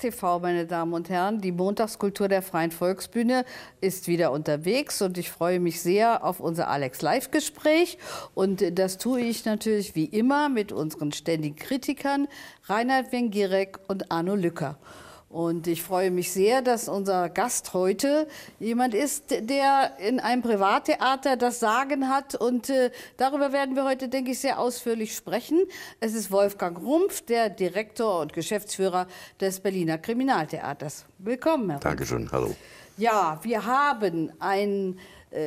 TV, meine Damen und Herren. Die Montagskultur der Freien Volksbühne ist wieder unterwegs und ich freue mich sehr auf unser Alex Live-Gespräch. Und das tue ich natürlich wie immer mit unseren ständigen Kritikern Reinhard Wengirek und Arno Lücker. Und ich freue mich sehr, dass unser Gast heute jemand ist, der in einem Privattheater das Sagen hat. Und äh, darüber werden wir heute, denke ich, sehr ausführlich sprechen. Es ist Wolfgang Rumpf, der Direktor und Geschäftsführer des Berliner Kriminaltheaters. Willkommen, Herr Rumpf. Dankeschön, hallo. Ja, wir haben ein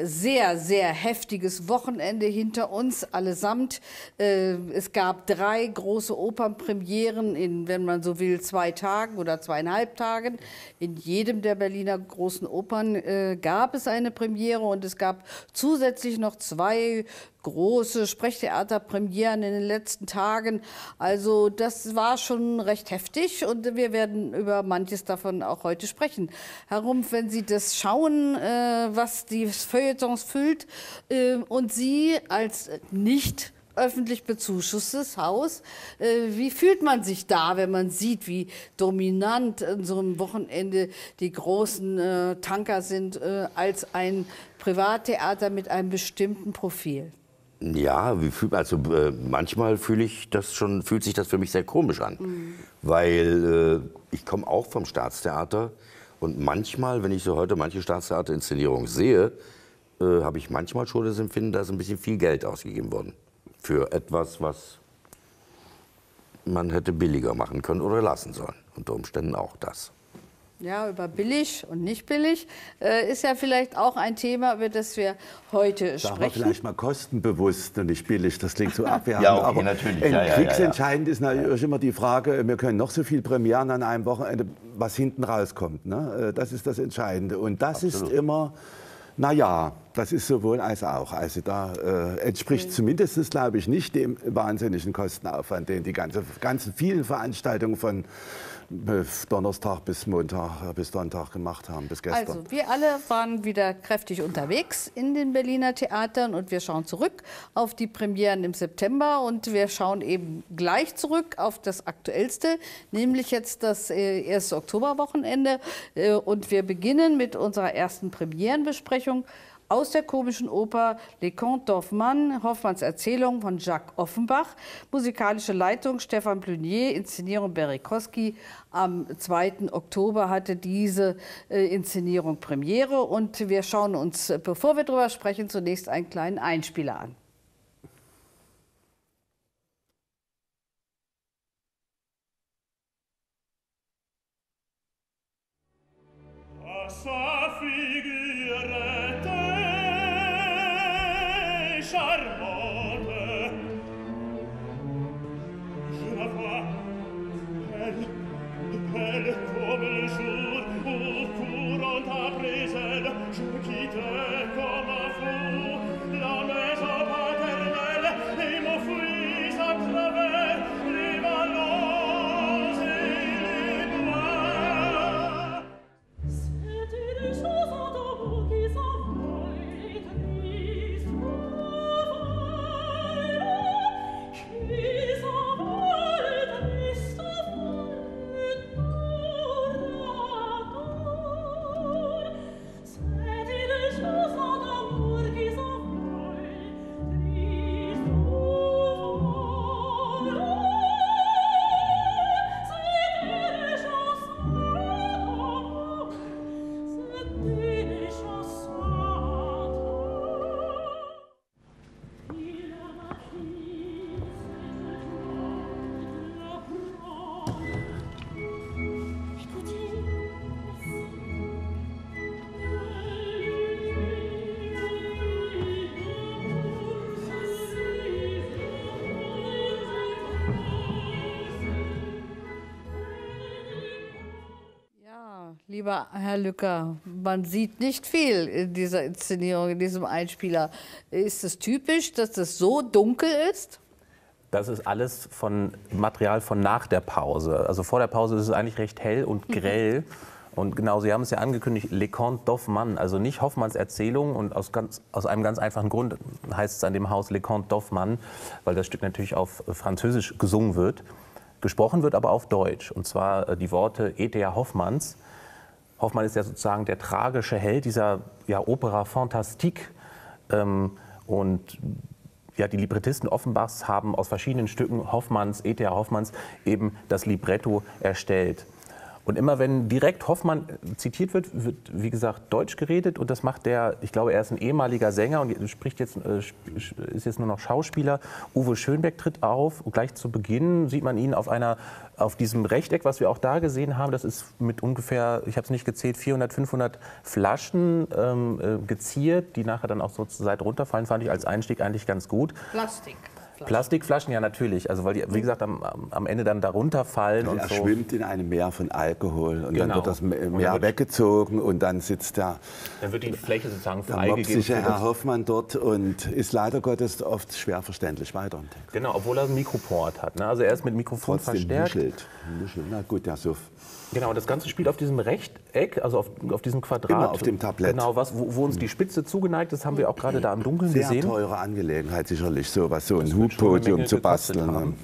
sehr, sehr heftiges Wochenende hinter uns allesamt. Äh, es gab drei große Opernpremieren in, wenn man so will, zwei Tagen oder zweieinhalb Tagen. In jedem der Berliner großen Opern äh, gab es eine Premiere und es gab zusätzlich noch zwei große Sprechtheaterpremieren in den letzten Tagen. Also das war schon recht heftig und wir werden über manches davon auch heute sprechen. Herr Rumpf, wenn Sie das schauen, äh, was die Feuilletons füllt äh, und Sie als nicht öffentlich bezuschusstes Haus. Äh, wie fühlt man sich da, wenn man sieht, wie dominant an so einem Wochenende die großen äh, Tanker sind, äh, als ein Privattheater mit einem bestimmten Profil? Ja, fühl, also äh, manchmal fühle ich das schon, fühlt sich das für mich sehr komisch an, mhm. weil äh, ich komme auch vom Staatstheater und manchmal, wenn ich so heute manche Staatstheaterinszenierungen sehe, äh, habe ich manchmal schon das Empfinden, da ist ein bisschen viel Geld ausgegeben worden für etwas, was man hätte billiger machen können oder lassen sollen. Unter Umständen auch das. Ja, über billig und nicht billig äh, ist ja vielleicht auch ein Thema, über das wir heute Sag sprechen. Mal vielleicht mal kostenbewusst und nicht billig. Das klingt so abwertend. ja, okay, aber natürlich. Ja, ja, kriegsentscheidend ist natürlich immer die Frage, wir können noch so viel Premieren an einem Wochenende, was hinten rauskommt. Ne? Äh, das ist das Entscheidende. Und das Absolut. ist immer... Naja, das ist sowohl als auch. Also da äh, entspricht okay. zumindest, glaube ich, nicht dem wahnsinnigen Kostenaufwand, den die ganze, ganzen vielen Veranstaltungen von Donnerstag bis Montag, bis Sonntag gemacht haben, bis gestern. Also wir alle waren wieder kräftig unterwegs in den Berliner Theatern und wir schauen zurück auf die Premieren im September und wir schauen eben gleich zurück auf das Aktuellste, nämlich jetzt das äh, erste Oktoberwochenende äh, und wir beginnen mit unserer ersten Premierenbesprechung aus der komischen Oper Les Contes d'Hoffmann, Hoffmanns Erzählung von Jacques Offenbach, musikalische Leitung Stefan Plunier, Inszenierung Berikowski. Am 2. Oktober hatte diese äh, Inszenierung Premiere und wir schauen uns, bevor wir darüber sprechen, zunächst einen kleinen Einspieler an. Sa charme lieber Herr Lücker, man sieht nicht viel in dieser Inszenierung, in diesem Einspieler. Ist es typisch, dass es so dunkel ist? Das ist alles von Material von nach der Pause. Also vor der Pause ist es eigentlich recht hell und grell. Und genau, Sie haben es ja angekündigt, Le Conte d'Hoffmann, also nicht Hoffmanns Erzählung. Und aus, ganz, aus einem ganz einfachen Grund heißt es an dem Haus Le Conte d'Hoffmann, weil das Stück natürlich auf Französisch gesungen wird. Gesprochen wird aber auf Deutsch. Und zwar äh, die Worte E.T.A. Hoffmanns. Hoffmann ist ja sozusagen der tragische Held dieser ja, Opera Fantastique. Ähm, und ja, die Librettisten Offenbachs haben aus verschiedenen Stücken Hoffmanns, E.T.A. Hoffmanns, eben das Libretto erstellt. Und immer wenn direkt Hoffmann äh, zitiert wird, wird, wie gesagt, Deutsch geredet. Und das macht der, ich glaube, er ist ein ehemaliger Sänger und spricht jetzt, äh, ist jetzt nur noch Schauspieler. Uwe Schönbeck tritt auf. Und gleich zu Beginn sieht man ihn auf, einer, auf diesem Rechteck, was wir auch da gesehen haben. Das ist mit ungefähr, ich habe es nicht gezählt, 400, 500 Flaschen ähm, äh, geziert, die nachher dann auch so zur Seite runterfallen. Fand ich als Einstieg eigentlich ganz gut. Plastik. Plastikflaschen, ja natürlich. Also weil die, wie gesagt, am, am- Ende dann darunter fallen und Er so. schwimmt in einem Meer von Alkohol und dann Genau. wird das Me- Und dann Meer wird- weggezogen und dann sitzt der, Dann wird die Fläche sozusagen freigegeben. für Herr das- Hoffmann dort und ist leider Gottes oft schwer verständlich weiter im Text. Genau, obwohl er einen Mikroport hat. Ne? Also er ist mit Mikrofon Trotzdem verstärkt. nuschelt. nuschelt. Na gut, der Suff. Genau, das Ganze spielt auf diesem Rechteck, also auf, auf diesem Quadrat. Immer auf dem Tablett. Genau, was, wo, wo uns die Spitze zugeneigt ist, haben wir auch gerade da im Dunkeln Sehr gesehen. teure Angelegenheit sicherlich, sowas, so ein Hubpodium zu basteln. haben.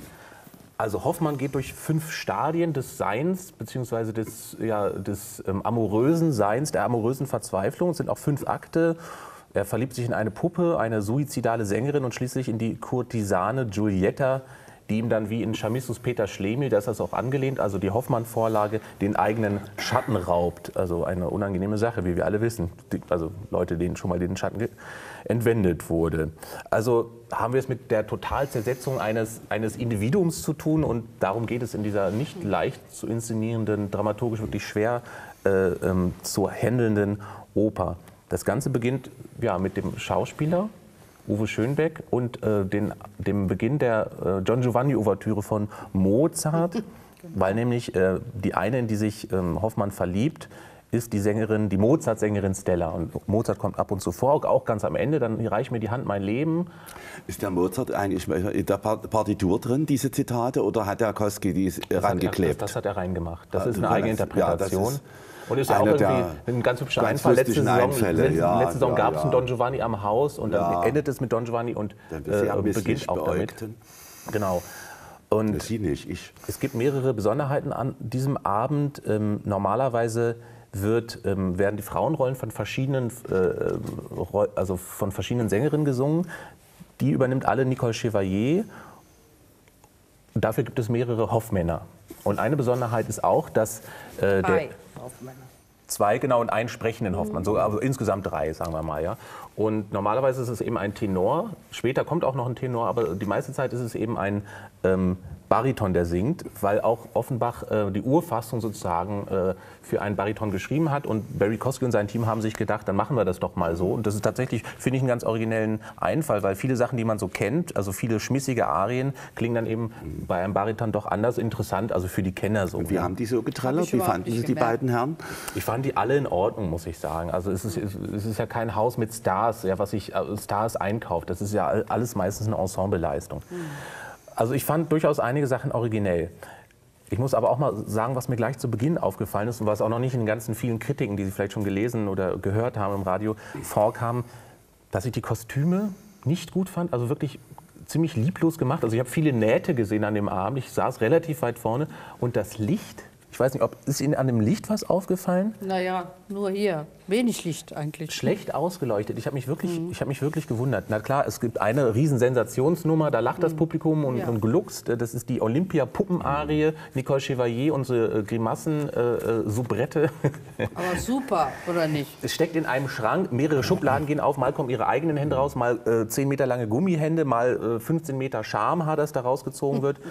Also Hoffmann geht durch fünf Stadien des Seins, beziehungsweise des, ja, des ähm, amorösen Seins, der amorösen Verzweiflung. Es sind auch fünf Akte. Er verliebt sich in eine Puppe, eine suizidale Sängerin und schließlich in die Kurtisane Giulietta, die ihm dann wie in Chamissus Peter Schlemihl, da ist das auch angelehnt, also die Hoffmann-Vorlage, den eigenen Schatten raubt. Also eine unangenehme Sache, wie wir alle wissen. Also Leute, denen schon mal den Schatten entwendet wurde. Also haben wir es mit der Totalzersetzung eines, eines Individuums zu tun und darum geht es in dieser nicht leicht zu inszenierenden, dramaturgisch wirklich schwer äh, ähm, zu handelnden Oper. Das Ganze beginnt ja, mit dem Schauspieler Uwe Schönbeck und äh, den, dem Beginn der äh, Don Giovanni-Ouvertüre von Mozart, weil nämlich äh, die eine, in die sich ähm, Hoffmann verliebt, ist die Sängerin, die Mozart-Sängerin Stella. Und Mozart kommt ab und zu vor, auch ganz am Ende, dann reich mir die Hand mein Leben. Ist der Mozart eigentlich in der Pa- Partitur drin, diese Zitate, oder hat der Koski die Das hat er- rangeklebt? Das, das hat er reingemacht. Das Ah, ist eine eigene ja, das Interpretation. ist und ist ja auch irgendwie ein ganz hübscher Einfall. Letzte Saison, Einfälle, letzte, ja, letzte Saison ja, gab es ja. einen Don Giovanni am Haus und dann endet es mit Don Giovanni und äh, beginnt auch damit. Genau. Und Das sie nicht, ich. es gibt mehrere Besonderheiten an diesem Abend. Ähm, normalerweise wird, ähm, werden die Frauenrollen von verschiedenen, äh, Roll- also von verschiedenen Sängerinnen gesungen. Die übernimmt alle Nicole Chevalier. Dafür gibt es mehrere Hoffmänner. Und eine Besonderheit ist auch, dass äh, der. Zwei, genau, und einen sprechenden Hoffmann. So, also insgesamt drei, sagen wir mal. Ja. Und normalerweise ist es eben ein Tenor. Später kommt auch noch ein Tenor, aber die meiste Zeit ist es eben ein ähm, Bariton, der singt, weil auch Offenbach äh, die Urfassung sozusagen äh, für einen Bariton geschrieben hat. Und Barry Kosky und sein Team haben sich gedacht, dann machen wir das doch mal so. Und das ist tatsächlich, finde ich, einen ganz originellen Einfall, weil viele Sachen, die man so kennt, also viele schmissige Arien, klingen dann eben bei einem Bariton doch anders interessant, also für die Kenner so. Und wie haben die so getrellert? ich Wie fanden Sie die beiden Herren? Ich fand die alle in Ordnung, muss ich sagen. Also es ist, es ist ja kein Haus mit Stars, ja, was sich äh, Stars einkauft. Das ist ja all- alles meistens eine Ensembleleistung. Also ich fand durchaus einige Sachen originell. Ich muss aber auch mal sagen, was mir gleich zu Beginn aufgefallen ist und was auch noch nicht in den ganzen vielen Kritiken, die Sie vielleicht schon gelesen oder gehört haben im Radio, vorkam, dass ich die Kostüme nicht gut fand. Also wirklich ziemlich lieblos gemacht. Also ich habe viele Nähte gesehen an dem Abend. Ich saß relativ weit vorne und das Licht. Ich weiß nicht, ob ist Ihnen an dem Licht was aufgefallen? Naja, nur hier. Wenig Licht eigentlich. schlecht ausgeleuchtet. Ich habe mich, wirklich, ich hab mich wirklich gewundert. Na klar, es gibt eine riesen Sensationsnummer, da lacht das Publikum und, Ja. und gluckst. Das ist die Olympia-Puppenarie, Nicole Chevalier, unsere äh, Grimassen-Soubrette. Aber super, oder nicht? es steckt in einem Schrank, mehrere Schubladen gehen auf, mal kommen ihre eigenen Hände raus, mal äh, 10 Meter lange Gummihände, mal äh, 15 Meter Schamhaar, das da rausgezogen wird.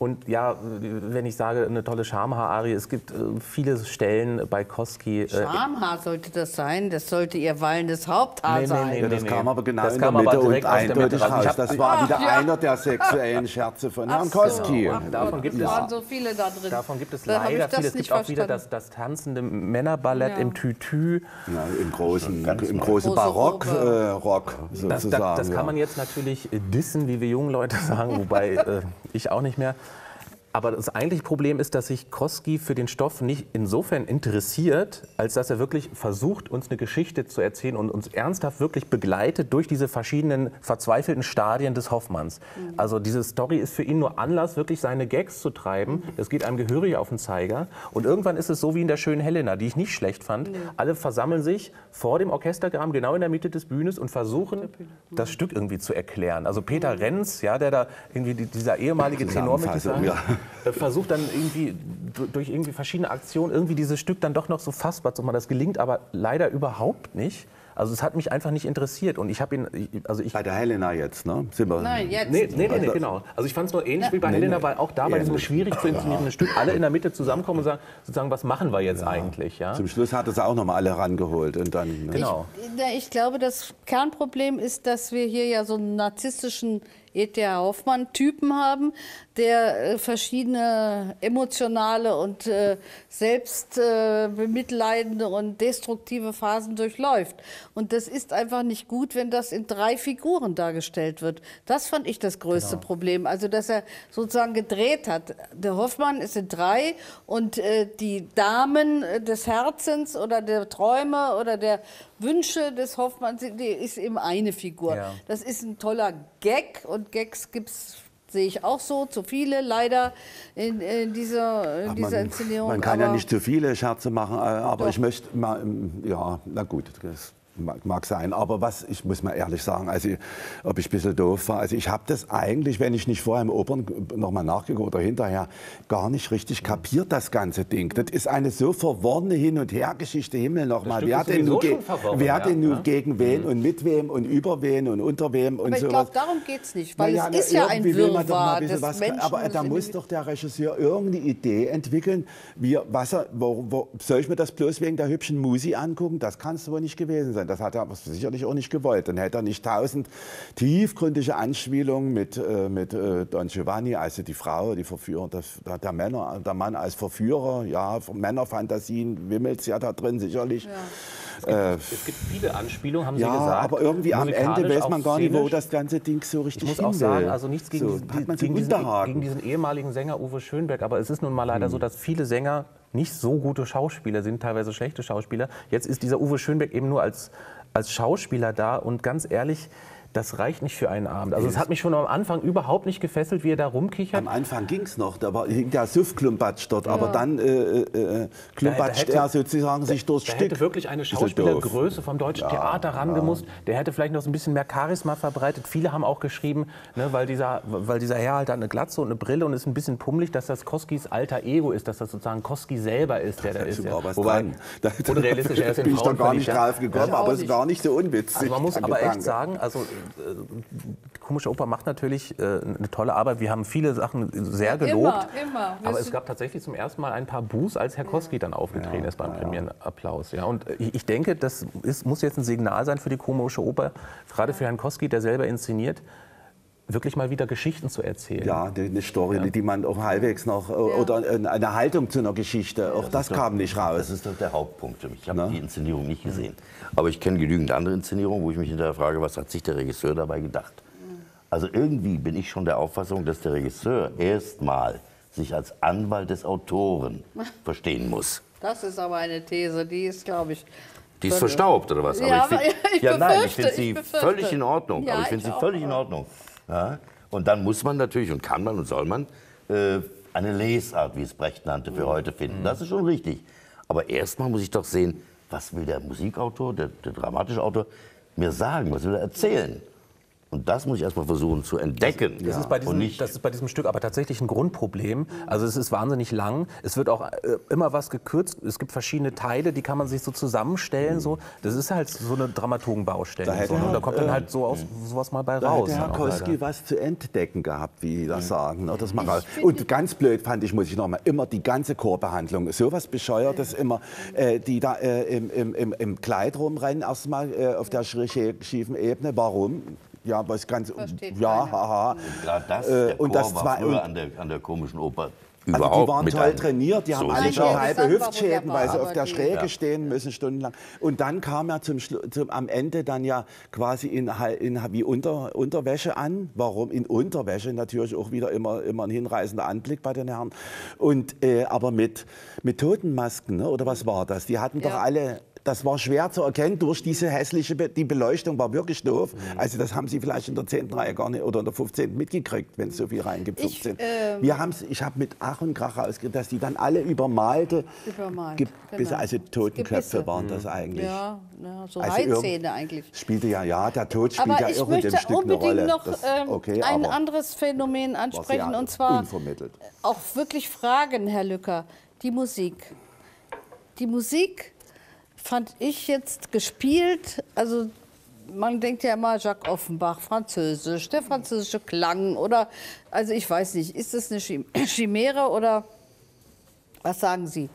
Und ja, wenn ich sage, eine tolle Schamhaar-Arie, es gibt äh, viele Stellen bei Koski. Äh, Schamhaar sollte das sein. Das sollte ihr wallendes Haupthaar Nee, nee, sein. nee, Ja, das nee. kam aber genau Das in der kam aber Mitte und eindeutig raus. Hab- Das war Ach, wieder ja. einer der sexuellen Scherze von Herrn. Koski. Ach, Davon gibt es es- waren so viele da drin. Davon gibt es Da hab ich leider das viele. Es nicht gibt auch wieder verstanden. das, das tanzende Männerballett Ja. im Tütü. Ja, Im großen, im großen Große Barock-Rock äh, Das, sozusagen. das, das kann ja. man jetzt natürlich dissen, wie wir jungen Leute sagen, wobei äh, ich auch nicht mehr. Aber das eigentliche Problem ist, dass sich Koski für den Stoff nicht insofern interessiert, als dass er wirklich versucht, uns eine Geschichte zu erzählen und uns ernsthaft wirklich begleitet durch diese verschiedenen verzweifelten Stadien des Hoffmanns. Also diese Story ist für ihn nur Anlass, wirklich seine Gags zu treiben. Das geht einem gehörig auf den Zeiger. Und irgendwann ist es so wie in der schönen Helena, die ich nicht schlecht fand. Alle versammeln sich vor dem Orchestergraben, genau in der Mitte des Bühnes und versuchen, das Stück irgendwie zu erklären. Also Peter Renz, ja, der da irgendwie die- dieser ehemalige Tenor mit versucht dann irgendwie du- durch irgendwie verschiedene Aktionen irgendwie dieses Stück dann doch noch so fassbar zu machen. Das gelingt aber leider überhaupt nicht. Also es hat mich einfach nicht interessiert und ich habe ihn, ich- also ich Bei der Helena jetzt, ne? Sind wir Nein, jetzt. Nee, nee, nee, nee, genau. Also ich fand es nur ähnlich wie bei Nee, Helena, nee. weil auch da bei diesem Ähnlich. schwierig zu inszenierenden Stück alle in der Mitte zusammenkommen und sagen, sozusagen, was machen wir jetzt eigentlich? Ja? Zum Schluss hat es auch noch mal alle rangeholt und dann. Ne? Genau. Na, Ich glaube, das Kernproblem ist, dass wir hier ja so einen narzisstischen E.T.H. Hoffmann-Typen haben, der äh, verschiedene emotionale und äh, selbst äh, bemitleidende und destruktive Phasen durchläuft. Und das ist einfach nicht gut, wenn das in drei Figuren dargestellt wird. Das fand ich das größte Problem. Also, dass er sozusagen gedreht hat. Der Hoffmann ist in drei und äh, die Damen des Herzens oder der Träume oder der Wünsche des Hoffmanns die ist eben eine Figur. Ja. Das ist ein toller Gag und Gags gibt es, sehe ich auch so, zu viele leider in, in dieser, in dieser Inszenierung. Man kann ja nicht zu viele Scherze machen, äh, aber Doch. ich möchte mal, ähm, ja, na gut, das mag, mag sein. Aber was, ich muss mal ehrlich sagen, also, ob ich ein bisschen doof war, also ich habe das eigentlich, wenn ich nicht vorher im Opern nochmal nachgeguckt oder hinterher, gar nicht richtig kapiert, das ganze Ding. Das ist eine so verworrene Hin- und Hergeschichte, Himmel nochmal. Wer, ist denn nun, ge wer ja, denn nun ne? gegen wen und mit wem und über wen und unter wem und Aber ich glaube, darum geht es nicht, weil ja, es ist ja ein Wirrwarr ein bisschen was- Menschen. Aber da muss doch der Regisseur irgendeine Idee entwickeln. Wie, was er, wo, wo, soll ich mir das bloß wegen der hübschen Musi angucken? Das kann es wohl nicht gewesen sein. Das hat er aber sicherlich auch nicht gewollt. Dann hätte er nicht tausend tiefgründige Anspielungen mit, äh, mit äh, Don Giovanni, also die Frau, die Verführer, das, der, der, Männer, der Mann als Verführer. Ja, Männerfantasien wimmelt ja da drin sicherlich. Äh, Es gibt viele Anspielungen, haben ja, Sie gesagt. aber irgendwie am Ende weiß man gar nicht, wo das ganze Ding so richtig Ich muss auch sagen, also nichts gegen, so, diesen, gegen, diesen, gegen diesen ehemaligen Sänger Uwe Schönberg, aber es ist nun mal leider Hm. so, dass viele Sänger nicht so gute Schauspieler sind, teilweise schlechte Schauspieler. Jetzt ist dieser Uwe Schönberg eben nur als, als Schauspieler da und ganz ehrlich, das reicht nicht für einen Abend. Also es hat mich schon am Anfang überhaupt nicht gefesselt, wie er da rumkichert. Am Anfang ging es noch, da war hing der Suff-Klumpatsch dort, aber dann äh, äh, äh, klumpatscht hätte- er sozusagen sich durchs Der Stück. hätte wirklich eine. Schauspielergröße vom deutschen Theater rangemusst. Der hätte vielleicht noch so ein bisschen mehr Charisma verbreitet. Viele haben auch geschrieben, ne, weil, dieser, weil dieser Herr halt hat eine Glatze und eine Brille und ist ein bisschen pummelig, dass das Koskis alter Ego ist, dass das sozusagen Koski selber ist, der da ist. Ja. was Wobei. Da, unrealistisch, er ist in bin ich doch gar nicht ja. drauf gekommen, aber es ist gar nicht so unwitzig. Also man muss aber Gedanke. echt sagen, also Komische Oper macht natürlich äh, eine tolle Arbeit. Wir haben viele Sachen sehr gelobt. Immer, immer. Aber Wirst es gab tatsächlich zum ersten Mal ein paar Buß, als Herr Koski dann aufgetreten ist beim Premierenapplaus. Ja, und ich, ich denke, das ist, muss jetzt ein Signal sein für die Komische Oper, gerade für Herrn Koski, der selber inszeniert, wirklich mal wieder Geschichten zu erzählen. Ja, eine Story, die man auch halbwegs noch, äh, oder eine Haltung zu einer Geschichte, auch das kam nicht Das raus. ist doch der Hauptpunkt für mich. Ich habe Na? die Inszenierung nicht gesehen. Aber ich kenne genügend andere Inszenierungen, wo ich mich hinterher frage, was hat sich der Regisseur dabei gedacht? Also irgendwie bin ich schon der Auffassung, dass der Regisseur erstmal sich als Anwalt des Autoren verstehen muss. Das ist aber eine These, die ist, glaube ich. Die ist verstaubt oder was? Ja, ich find, aber ich ja nein, ich finde ich sie befürchte. völlig in Ordnung. Ja, aber ich ich finde sie auch, völlig in aber- Ordnung. Ja? Und dann muss man natürlich und kann man und soll man äh, eine Lesart, wie es Brecht nannte, für heute finden. Das ist schon richtig. Aber erstmal muss ich doch sehen, was will der Musikautor, der, der dramatische Autor mir sagen, was will er erzählen? Und das muss ich erstmal versuchen zu entdecken. Das, ist bei diesem, und nicht, das ist bei diesem Stück aber tatsächlich ein Grundproblem. Also es ist wahnsinnig lang. Es wird auch äh, immer was gekürzt. Es gibt verschiedene Teile, die kann man sich so zusammenstellen. So. Das ist halt so eine Dramaturgenbaustelle. Da so. Und er, da kommt dann äh, halt so aus, sowas mal bei Da raus. hätte Herr ne, Koski was zu entdecken gehabt, wie die das sagen. ne, Das mal raus. Und ganz blöd fand ich, muss ich noch mal, immer die ganze Chorbehandlung. Sowas Bescheuertes immer, äh, die da äh, im, im, im, im Kleid rumrennen, erstmal äh, auf der schiefen Ebene. Warum? Ja, was ganz, Versteht ja, keiner. haha. Gerade das, Äh, und Chor das war früher und- an der, an der komischen Oper Also überhaupt die waren mit toll trainiert, die haben So alle sieht's schon halbe Hüftschäden, weil sie auf der Schräge Ja. stehen müssen stundenlang. Und dann kam er zum, zum, am Ende dann ja quasi in, in wie Unter, Unterwäsche an. Warum? In Unterwäsche natürlich auch wieder immer, immer ein hinreißender Anblick bei den Herren. Und, äh, aber mit, mit Totenmasken, ne? oder was war das? Die hatten doch Ja. alle... Das war schwer zu erkennen durch diese hässliche, Be die Beleuchtung war wirklich doof. Mhm. Also das haben Sie vielleicht in der 10. Reihe gar nicht oder in der 15. mitgekriegt, wenn es so viel reingepfupft Ich, sind. ähm, Wir haben's, ich habe mit Ach und Krach rausgekriegt, dass die dann alle übermalte Übermalt, Gebisse, genau. also Totenköpfe waren das eigentlich. Ja, ja so Also Reizähne irgend- eigentlich. Spielte ja, ja, der Tod spielt Aber ja ich dem möchte Stück eine unbedingt Rolle. noch Das- ähm, okay, ein anderes Phänomen ansprechen und zwar auch wirklich fragen, Herr Lücker, die Musik. Die Musik fand ich jetzt gespielt, also man denkt ja immer Jacques Offenbach, Französisch, der französische Klang oder, also ich weiß nicht, ist das eine Chim- Chimäre oder was sagen Sie?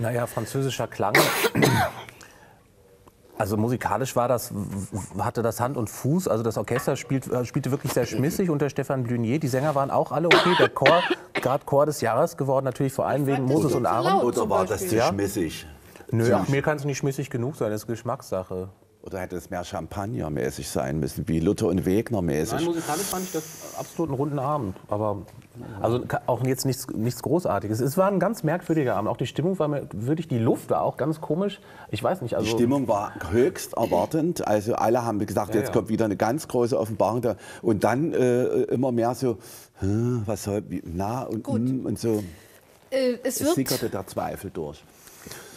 Naja, französischer Klang. Also musikalisch war das, hatte das Hand und Fuß. Also das Orchester spielt, äh, spielte wirklich sehr schmissig unter Stefan Blunier. Die Sänger waren auch alle okay. Der Chor, gerade Chor des Jahres geworden, natürlich vor allem wegen Moses und Aaron. Oder war das zu Ja. schmissig? Nö, ach, mir kann es nicht schmissig genug sein, das ist Geschmackssache. Oder hätte es mehr Champagnermäßig sein müssen, wie Luther und Wegner mäßig? Nein, musikalisch fand ich das absolut einen runden Abend. Aber also auch jetzt nichts, nichts Großartiges. Es war ein ganz merkwürdiger Abend. Auch die Stimmung war mir wirklich, die Luft war auch ganz komisch. Ich weiß nicht. Also, Die Stimmung war höchst erwartend. Also alle haben gesagt, jetzt ja. kommt wieder eine ganz große Offenbarung. Da. Und dann äh, immer mehr so, was soll, na und, hm, und so. Äh, es Es wird sickerte der Zweifel durch.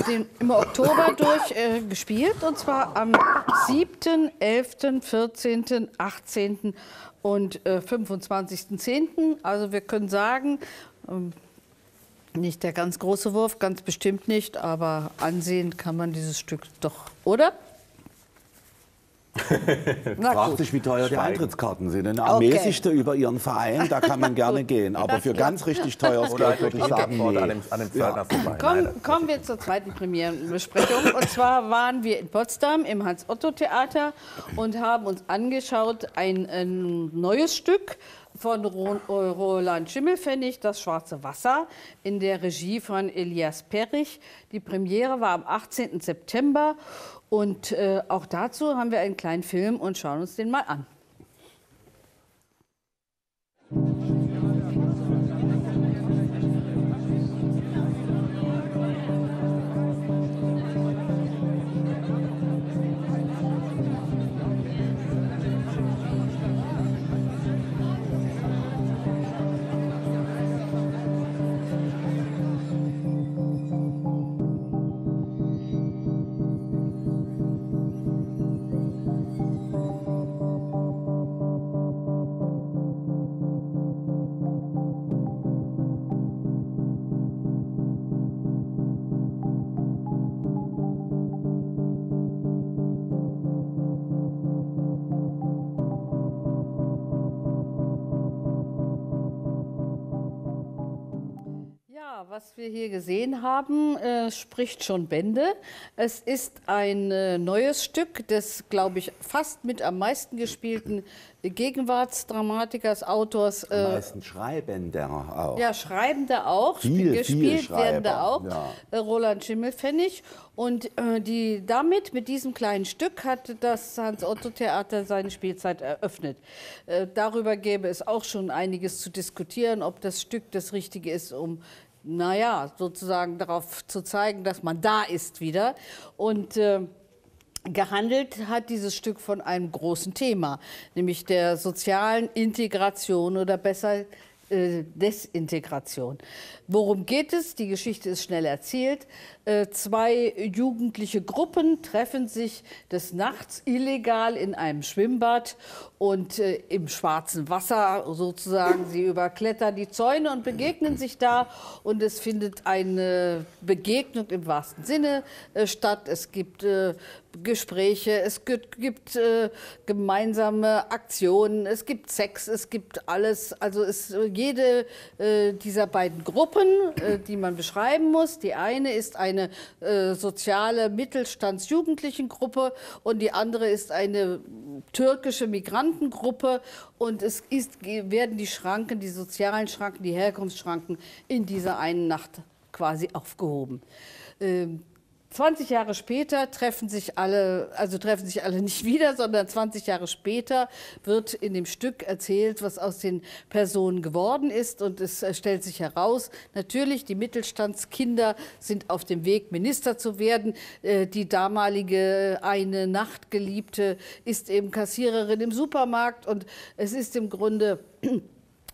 Den, im Oktober durch äh, und zwar am 7., 11., 14., 18. und äh, 25.10. Also wir können sagen, ähm, nicht der ganz große Wurf, ganz bestimmt nicht, aber ansehen kann man dieses Stück doch, oder? Fragt sich, wie teuer die Schweigen. Eintrittskarten sind. Eine Okay. ermäßigte über Ihren Verein, da kann man gerne gehen. Aber für ganz richtig teures Geld würde ich sagen, Dort an nee. dem, an dem vorbei. Komm, kommen wir zur zweiten Premierenbesprechung. Und zwar waren wir in Potsdam im Hans-Otto-Theater und haben uns angeschaut ein, ein neues Stück von Ro Roland Schimmelpfennig, Das Schwarze Wasser, in der Regie von Elias Perrich. Die Premiere war am 18. September und äh, auch dazu haben wir einen kleinen Film und schauen uns den mal an. Was wir hier gesehen haben, äh, spricht schon Bände. Es ist ein äh, neues Stück des, glaube ich, fast mit am meisten gespielten Gegenwartsdramatikers, Autors. Am Äh, meisten Schreibender auch. ja, Schreibende auch, Viel, spiel- viel gespielt Schreiber, werdende auch, ja. äh, Roland Schimmelpfennig. Und äh, die, damit, mit diesem kleinen Stück, hat das Hans-Otto-Theater seine Spielzeit eröffnet. Äh, darüber gäbe es auch schon einiges zu diskutieren, ob das Stück das Richtige ist, um naja, sozusagen darauf zu zeigen, dass man da ist wieder. Und äh, gehandelt hat dieses Stück von einem großen Thema, nämlich der sozialen Integration oder besser äh, Desintegration. Worum geht es? Die Geschichte ist schnell erzählt. Äh, zwei jugendliche Gruppen treffen sich des Nachts illegal in einem Schwimmbad und äh, im schwarzen Wasser sozusagen. Sie überklettern die Zäune und begegnen sich da und es findet eine Begegnung im wahrsten Sinne statt. Es gibt Gespräche, es gibt, äh, gemeinsame Aktionen, es gibt Sex, es gibt alles. Also es, jede äh, dieser beiden Gruppen, äh, die man beschreiben muss. Die eine ist eine äh, soziale Mittelstandsjugendlichengruppe und die andere ist eine türkische Migrantengruppe. Und es ist, werden die Schranken, die sozialen Schranken, die Herkunftsschranken in dieser einen Nacht quasi aufgehoben. Ähm, 20 Jahre später treffen sich alle, also treffen sich alle nicht wieder, sondern 20 Jahre später wird in dem Stück erzählt, was aus den Personen geworden ist. Und es äh, stellt sich heraus, natürlich, die Mittelstandskinder sind auf dem Weg, Minister zu werden. Äh, Die damalige eine Nachtgeliebte ist eben Kassiererin im Supermarkt. Und es ist im Grunde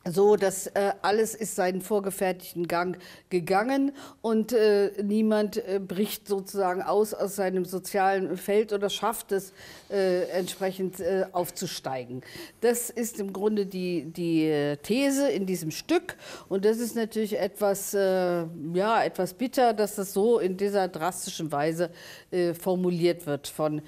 so, dass äh, alles ist seinen vorgefertigten Gang gegangen und äh, niemand äh, bricht sozusagen aus aus seinem sozialen Feld oder schafft es äh, entsprechend äh, aufzusteigen. Das ist im Grunde die, die äh, These in diesem Stück und das ist natürlich etwas, ja, etwas bitter, dass das so in dieser drastischen Weise formuliert wird von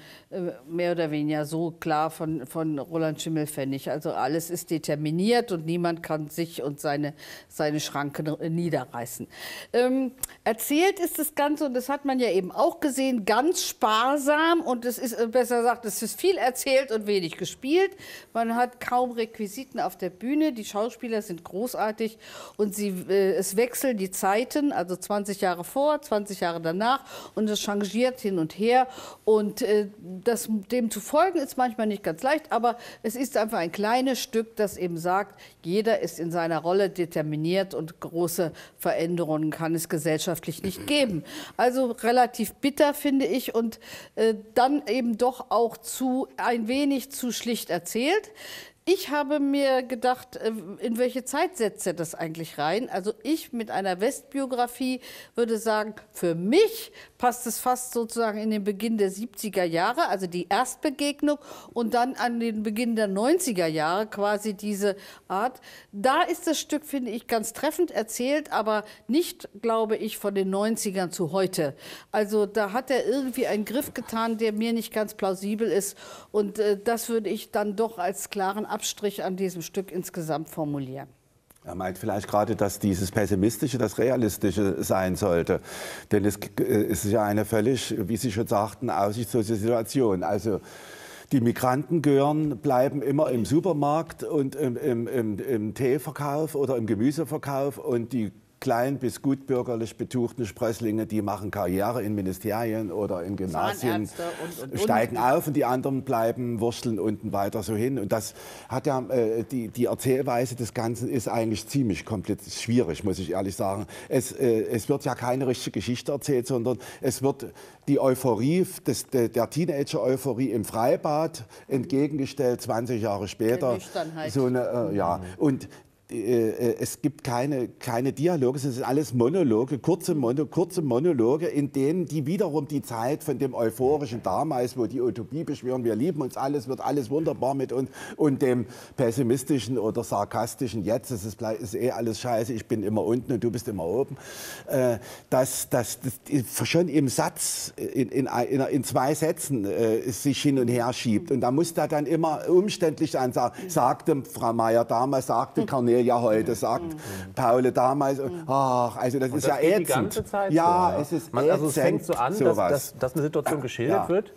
mehr oder weniger so klar von, von Roland Schimmelfennig. Also alles ist determiniert und niemand kann sich und seine, seine Schranken niederreißen. Ähm, erzählt ist das Ganze, und das hat man ja eben auch gesehen, ganz sparsam und es ist, äh, besser gesagt, es ist viel erzählt und wenig gespielt. Man hat kaum Requisiten auf der Bühne, die Schauspieler sind großartig und sie, äh, es wechseln die Zeiten, also 20 Jahre vor, 20 Jahre danach und es changiert hin und her und äh, das, dem zu folgen ist manchmal nicht ganz leicht, aber es ist einfach ein kleines Stück, das eben sagt, jeder ist in seiner Rolle determiniert und große Veränderungen kann es gesellschaftlich nicht geben. Also relativ bitter finde ich und äh, dann eben doch auch zu ein wenig zu schlicht erzählt. Ich habe mir gedacht, äh, in welche Zeit setzt er das eigentlich rein? Also ich mit einer Westbiografie würde sagen, für mich passt es fast sozusagen in den Beginn der 70er Jahre, also die Erstbegegnung und dann an den Beginn der 90er Jahre quasi diese Art. Da ist das Stück, finde ich, ganz treffend erzählt, aber nicht, glaube ich, von den 90ern zu heute. Also da hat er irgendwie einen Griff getan, der mir nicht ganz plausibel ist und äh, das würde ich dann doch als klaren Abstrich an diesem Stück insgesamt formulieren. Er meint vielleicht gerade, dass dieses Pessimistische das Realistische sein sollte. Denn es äh, ist ja eine völlig, wie Sie schon sagten, aussichtslose Situation. Also die Migranten gehören, bleiben immer im Supermarkt und im, im, im, im Teeverkauf oder im Gemüseverkauf und die klein bis gut bürgerlich betuchten Sprösslinge, die machen Karriere in Ministerien oder in Gymnasien, und, und, und. steigen auf und die anderen bleiben, wursteln unten weiter so hin. Und das hat ja, äh, die, die Erzählweise des Ganzen ist eigentlich ziemlich kompliziert, schwierig, muss ich ehrlich sagen. Es, äh, es wird ja keine richtige Geschichte erzählt, sondern es wird die Euphorie, des, der, Teenager-Euphorie im Freibad entgegengestellt, 20 Jahre später. So eine, äh, ja. Und es gibt keine, keine Dialoge, es sind alles Monologe, kurze, Mono, kurze Monologe, in denen die wiederum die Zeit von dem euphorischen damals, wo die Utopie beschwören, wir lieben uns alles, wird alles wunderbar mit uns, und dem pessimistischen oder sarkastischen jetzt, es ist, ist eh alles scheiße, ich bin immer unten und du bist immer oben, äh, dass das, das schon im Satz, in, in, in, in zwei Sätzen äh, sich hin und her schiebt. Und da muss da dann immer umständlich ansagen, sagte Frau Mayer damals, sagte Cornelia heute, sagt Paule damals. Ach, also das ist das ja geht ätzend. die ganze Zeit ja, so, es ist Man, also es ätzend, fängt so an, dass, dass, dass eine Situation geschildert Ja. wird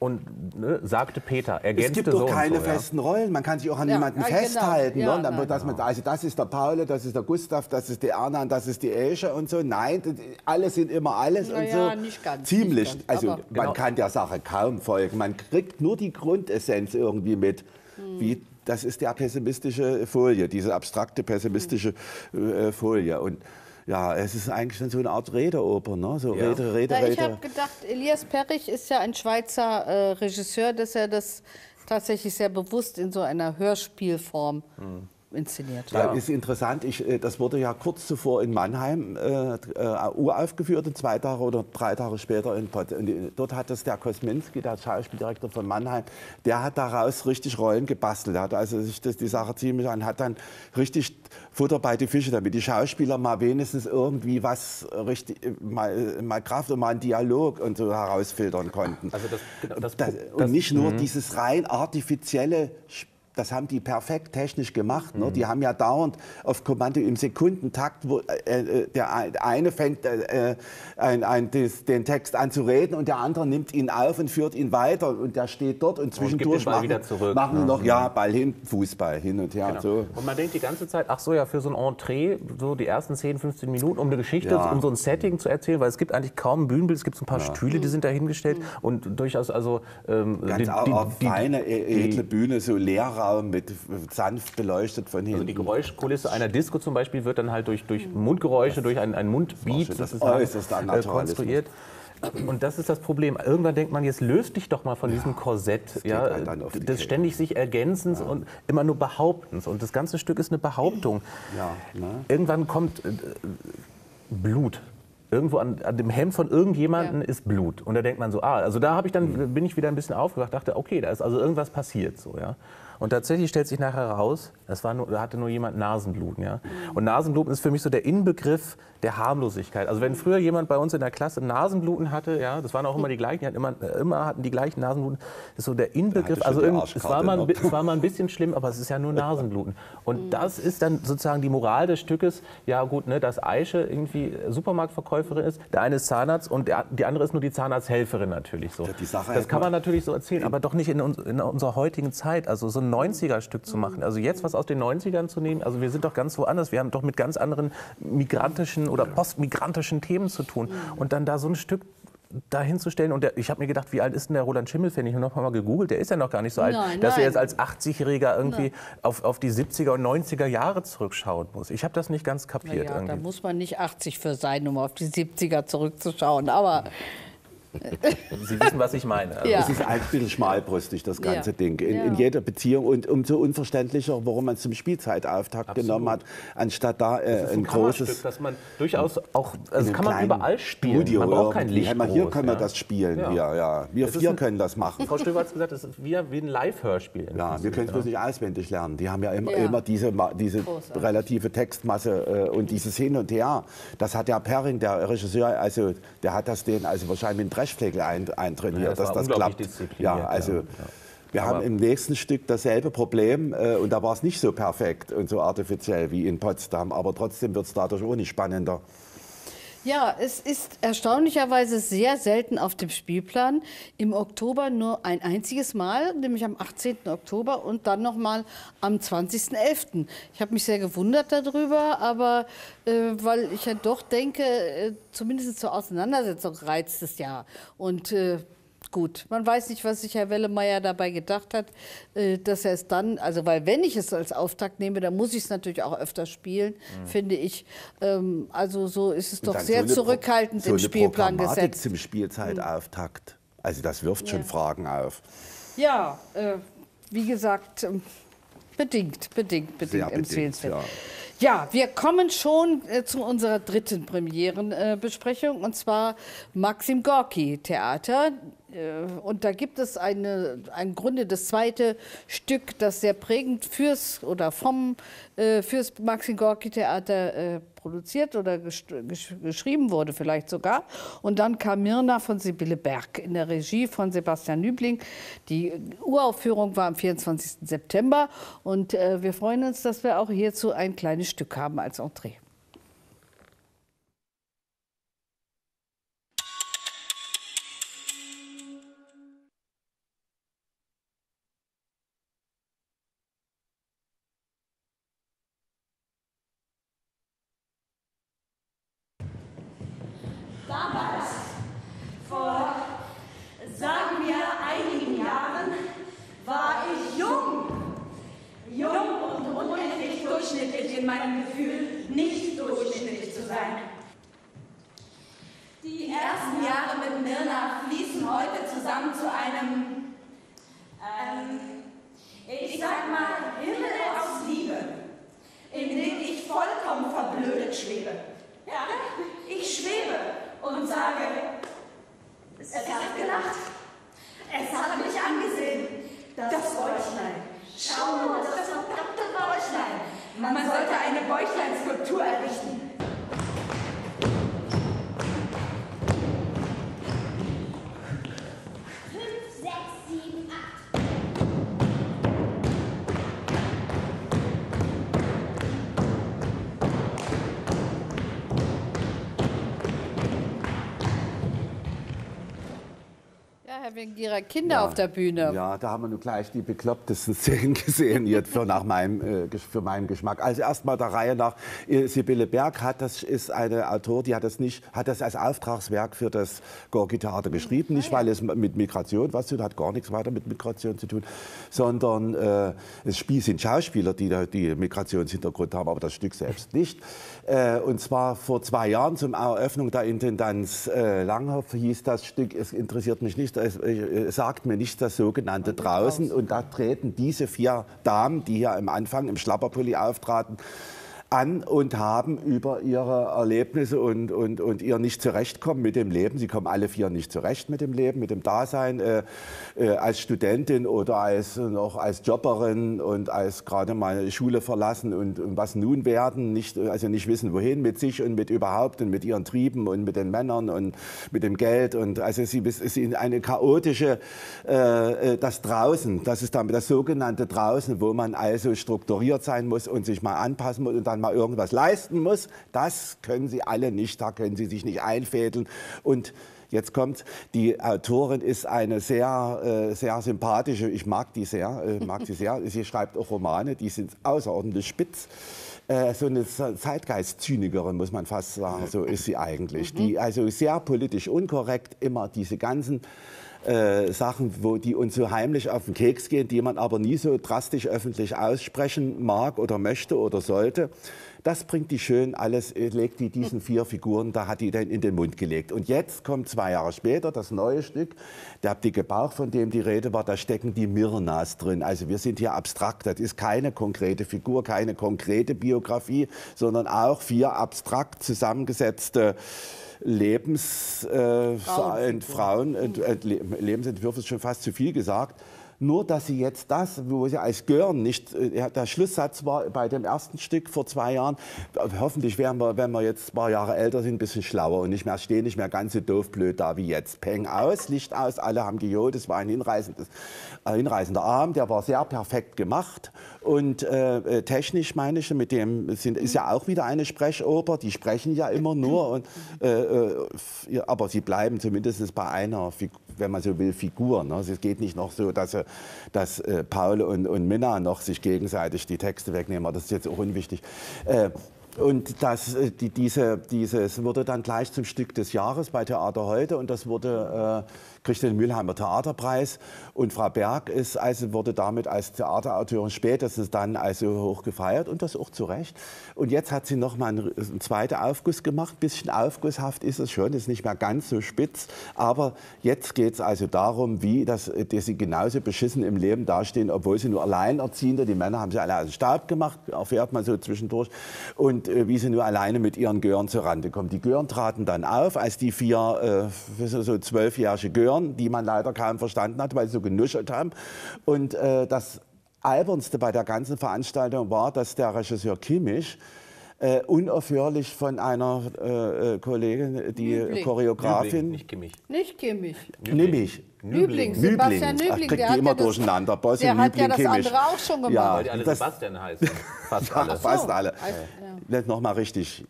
und ne, sagte Peter, Es ergänzte gibt so doch und keine so, ja. festen Rollen. Man kann sich auch an Ja, jemanden ja, genau. festhalten. Ja, ne? Dann nein. mit, also das ist der Paul, das ist der Gustav, das ist die Erna, das ist die Esche und so. Nein, alle sind immer alles Na und ja, so. nicht ganz, Ziemlich. nicht ganz, also man Genau. kann der Sache kaum folgen. Man kriegt nur die Grundessenz irgendwie mit. Hm. Wie, das ist der pessimistische Folie, diese abstrakte pessimistische äh, Folie. Und ja, es ist eigentlich so eine Art Redeoper, ne? So Ja. Rede, Rede, Na, ich habe gedacht, Elias Perrich ist ja ein Schweizer äh, Regisseur, dass er das tatsächlich sehr bewusst in so einer Hörspielform inszeniert. Ja, ist interessant. Ich, äh, das wurde ja kurz zuvor in Mannheim äh, äh, uraufgeführt und zwei Tage oder drei Tage später in Pot. Und dort hat es der Kosminski, der Schauspieldirektor von Mannheim, der hat daraus richtig Rollen gebastelt. Er hat also sich das, die Sache ziemlich an, hat dann richtig Futter bei die Fische, damit die Schauspieler mal wenigstens irgendwie was richtig, äh, mal, mal Kraft und mal einen Dialog und so herausfiltern konnten. Also das, das, Das, das, und nicht nur dieses rein artifizielle Sch- das haben die perfekt technisch gemacht. Ne? Die haben ja dauernd auf Kommando im Sekundentakt, wo äh, äh, der eine fängt äh, ein, ein, des, den Text an zu reden und der andere nimmt ihn auf und führt ihn weiter und der steht dort und zwischendurch Ball machen, wieder zurück, machen ne? noch ja Ball hin, Fußball hin und her. Genau. So. Und man denkt die ganze Zeit, ach so, ja, für so ein Entree, so die ersten 10, 15 Minuten, um eine Geschichte, Ja. um so ein Setting zu erzählen, weil es gibt eigentlich kaum ein Bühnenbild, es gibt so ein paar Stühle, die sind dahingestellt und durchaus also ähm, Ganz die, die, die, feine, e- edle Bühne, so Leerraum mit sanft beleuchtet von hinten. also die Geräuschkulisse einer Disco zum Beispiel wird dann halt durch, durch Mundgeräusche, durch ein, ein Mundbeat das sozusagen, äußerste an äh, konstruiert. Und das ist das Problem. Irgendwann denkt man, jetzt löst dich doch mal von diesem Korsett, ja, halt des ständig sich Ergänzens und immer nur Behauptens. Und das ganze Stück ist eine Behauptung. Ja, ne? Irgendwann kommt äh, Blut. Irgendwo an, an dem Hemd von irgendjemandem Ja. ist Blut. Und da denkt man so, ah, also da habe ich dann, bin ich wieder ein bisschen aufgewacht, dachte, okay, da ist also irgendwas passiert. So, ja. Und tatsächlich stellt sich nachher heraus, das war nur, da hatte nur jemand Nasenbluten. Ja? Und Nasenbluten ist für mich so der Inbegriff der Harmlosigkeit. Also wenn früher jemand bei uns in der Klasse Nasenbluten hatte, ja, das waren auch immer die gleichen, die hatten immer, äh, immer hatten die gleichen Nasenbluten, das ist so der Inbegriff. Also es war, mal es war mal ein bisschen schlimm, aber es ist ja nur Nasenbluten. Und das ist dann sozusagen die Moral des Stückes. Ja gut, ne, dass Aische irgendwie Supermarktverkäuferin ist, der eine ist Zahnarzt und der, die andere ist nur die Zahnarzthelferin natürlich so. die Sache das kann man man- natürlich so erzählen, aber doch nicht in, uns, in unserer heutigen Zeit. Also so ein 90er-Stück zu machen. Also jetzt was aus den 90ern zu nehmen, also wir sind doch ganz woanders. Wir haben doch mit ganz anderen migrantischen oder postmigrantischen Themen zu tun. Und dann da so ein Stück dahin zu stellen. Und der, ich habe mir gedacht, wie alt ist denn der Roland Schimmelfennig? Ich habe noch mal gegoogelt, der ist ja noch gar nicht so alt, Nein, dass er nein. jetzt als 80-Jähriger irgendwie auf, auf die 70er und 90er Jahre zurückschauen muss. Ich habe das nicht ganz kapiert Ja, da muss man nicht 80 für sein, um auf die 70er zurückzuschauen. Aber Sie wissen, was ich meine. Ja. Es ist ein bisschen schmalbrüstig, das ganze Ja. Ding. In, Ja. in jeder Beziehung. Und umso unverständlicher, warum man es zum Spielzeitauftakt genommen hat, anstatt da äh, Das ist ein ein großes. das man durchaus auch, also kann man überall spielen. Studio man braucht kein. Licht. Ja, hier groß, können wir ja. das spielen. Ja. Ja, ja. Wir Es vier ein- können das machen. Frau Stöber hat gesagt, das ist wie, wie ein Live-Hörspiel. Ja, wir können es bloß nicht auswendig lernen. Die haben ja immer, Ja. immer diese, diese Großartig. relative Textmasse äh, und dieses Hin und Her. Das hat der Perring, der Regisseur, also der hat das denen also wahrscheinlich mit ein, eintrainiert, Ja, das dass das klappt. Ja, also ja. wir Aber- haben im nächsten Stück dasselbe Problem äh, und da war es nicht so perfekt und so artifiziell wie in Potsdam, aber trotzdem wird es dadurch auch nicht spannender. Ja, es ist erstaunlicherweise sehr selten auf dem Spielplan. Im Oktober nur ein einziges Mal, nämlich am 18. Oktober und dann noch mal am 20.11. Ich habe mich sehr gewundert darüber, aber äh, weil ich ja doch denke, äh, zumindest zur Auseinandersetzung reizt es ja. Und äh, Gut, man weiß nicht, was sich Herr Wellemeyer dabei gedacht hat, äh, dass er es dann, also weil wenn ich es als Auftakt nehme, dann muss ich es natürlich auch öfter spielen, finde ich. Ähm, Also so ist es doch sehr so Pro- zurückhaltend so im Spielplan gesetzt. zum Spielzeitauftakt. Also das wirft schon Ja. Fragen auf. Ja, äh, wie gesagt, ähm, bedingt, bedingt, bedingt Sehr bedingt, empfehlenswert. ja. Ja, wir kommen schon äh, zu unserer dritten Premierenbesprechung äh, und zwar Maxim Gorki Theater. Äh, und da gibt es eine, ein Grunde das zweite Stück, das sehr prägend fürs oder vom äh, fürs Maxim Gorki Theater äh, produziert oder gest- gesch geschrieben wurde vielleicht sogar. Und dann kam Mirna von Sibylle Berg in der Regie von Sebastian Nübling. Die Uraufführung war am 24. September und wir freuen uns, dass wir auch hierzu ein kleines Stück haben als Entree. Wegen ihrer Kinder auf der Bühne. Ja, da haben wir nur gleich die beklopptesten Szenen gesehen, jetzt für, nach meinem, äh, für meinen Geschmack. Also erstmal der Reihe nach. Äh, Sibylle Berg hat das, ist eine Autor, die hat das, nicht, hat das als Auftragswerk für das Gorki-Theater geschrieben. Nicht, weil es mit Migration was zu tun hat, gar nichts weiter mit Migration zu tun, sondern äh, es sind Schauspieler, die da die Migrationshintergrund haben, aber das Stück selbst nicht. Äh, und zwar vor zwei Jahren zum Eröffnung der Intendanz äh, Langhoff hieß das Stück, es interessiert mich nicht, es sagt mir nicht das sogenannte draußen. Und da treten diese vier Damen, die hier am Anfang im Schlapperpulli auftraten, an und haben über ihre Erlebnisse und, und, und ihr nicht zurechtkommen mit dem Leben. Sie kommen alle vier nicht zurecht mit dem Leben, mit dem Dasein äh, äh, als Studentin oder als, noch als Jobberin und als gerade mal Schule verlassen und, und was nun werden, nicht, also nicht wissen wohin mit sich und mit überhaupt und mit ihren Trieben und mit den Männern und mit dem Geld. Und also sie sie sind eine chaotische äh, äh, das draußen, das ist damit das sogenannte draußen, wo man also strukturiert sein muss und sich mal anpassen muss und dann mal irgendwas leisten muss. Das können sie alle nicht, da können sie sich nicht einfädeln und Jetzt kommt, die Autorin ist eine sehr, äh, sehr sympathische, ich mag die sehr, äh, mag sie sehr. Sie schreibt auch Romane, die sind außerordentlich spitz. Äh, so eine Zeitgeistzynikerin, muss man fast sagen, so ist sie eigentlich. Die also sehr politisch unkorrekt immer diese ganzen äh, Sachen, wo die uns so heimlich auf den Keks gehen, die man aber nie so drastisch öffentlich aussprechen mag oder möchte oder sollte. Das bringt die schön alles, äh, legt die diesen vier Figuren, da hat die dann in den Mund gelegt. Und jetzt kommt zwei Jahre später das neue Stück, der dicke Bauch, von dem die Rede war, da stecken die Mirnas drin. Also wir sind hier abstrakt, das ist keine konkrete Figur, keine konkrete Biografie, sondern auch vier abstrakt zusammengesetzte Lebens, äh, Frauen, Frauen äh, äh, Le Lebensentwürfe ist schon fast zu viel gesagt. Nur, dass sie jetzt das, wo sie als Gören nicht, äh, der Schlusssatz war bei dem ersten Stück vor zwei Jahren, äh, hoffentlich werden wir, wenn wir jetzt ein paar Jahre älter sind, ein bisschen schlauer und nicht mehr stehen, nicht mehr ganz so doof blöd da wie jetzt. Peng aus, Licht aus, alle haben gejohlt, es war ein hinreißendes, äh, hinreißender Abend, der war sehr perfekt gemacht und äh, äh, technisch meine ich, mit dem sind, ist ja auch wieder eine Sprechoper, die sprechen ja immer nur, und, äh, aber sie bleiben zumindest bei einer, wenn man so will, Figur. Ne? Es geht nicht noch so, dass, äh, dass äh, Paul und, und Minna noch sich gegenseitig die Texte wegnehmen, aber das ist jetzt auch unwichtig. Äh, und das, äh, die, diese, dieses wurde dann gleich zum Stück des Jahres bei Theater heute und das wurde, kriegte den Mülheimer Theaterpreis und Frau Berg ist, also wurde damit als Theaterautorin spätestens dann also hoch gefeiert und das auch zu Recht. Und jetzt hat sie noch mal einen, einen zweiten Aufguss gemacht, bisschen aufgusshaft ist es schon, ist nicht mehr ganz so spitz, aber jetzt geht es also darum, wie das, dass sie genauso beschissen im Leben dastehen, obwohl sie nur Alleinerziehende, die Männer haben sie alle aus dem Staub gemacht, erfährt man so zwischendurch, und äh, wie sie nur alleine mit ihren Gören zur Rande kommen. Die Gören traten dann auf, als die vier äh, so zwölfjährige Gören, die man leider kaum verstanden hat, weil sie so genuschelt haben. Und äh, das Albernste bei der ganzen Veranstaltung war, dass der Regisseur Kimmich äh, unaufhörlich von einer äh, äh, Kollegin, die Liebling. Choreografin, Nicht Kimmich. Nicht Kimmich. Nimmich, Nübling, Nübling. Sebastian Ach, Nübling. kriegt der die hat immer ja das- durcheinander. Bosse, Der hat ja Nübling, das Kimmich. andere auch schon gemacht. Ja, Weil die alle das- Sebastian heißen. Fast Ja, alle. fast alle. Ja. Nicht nochmal richtig.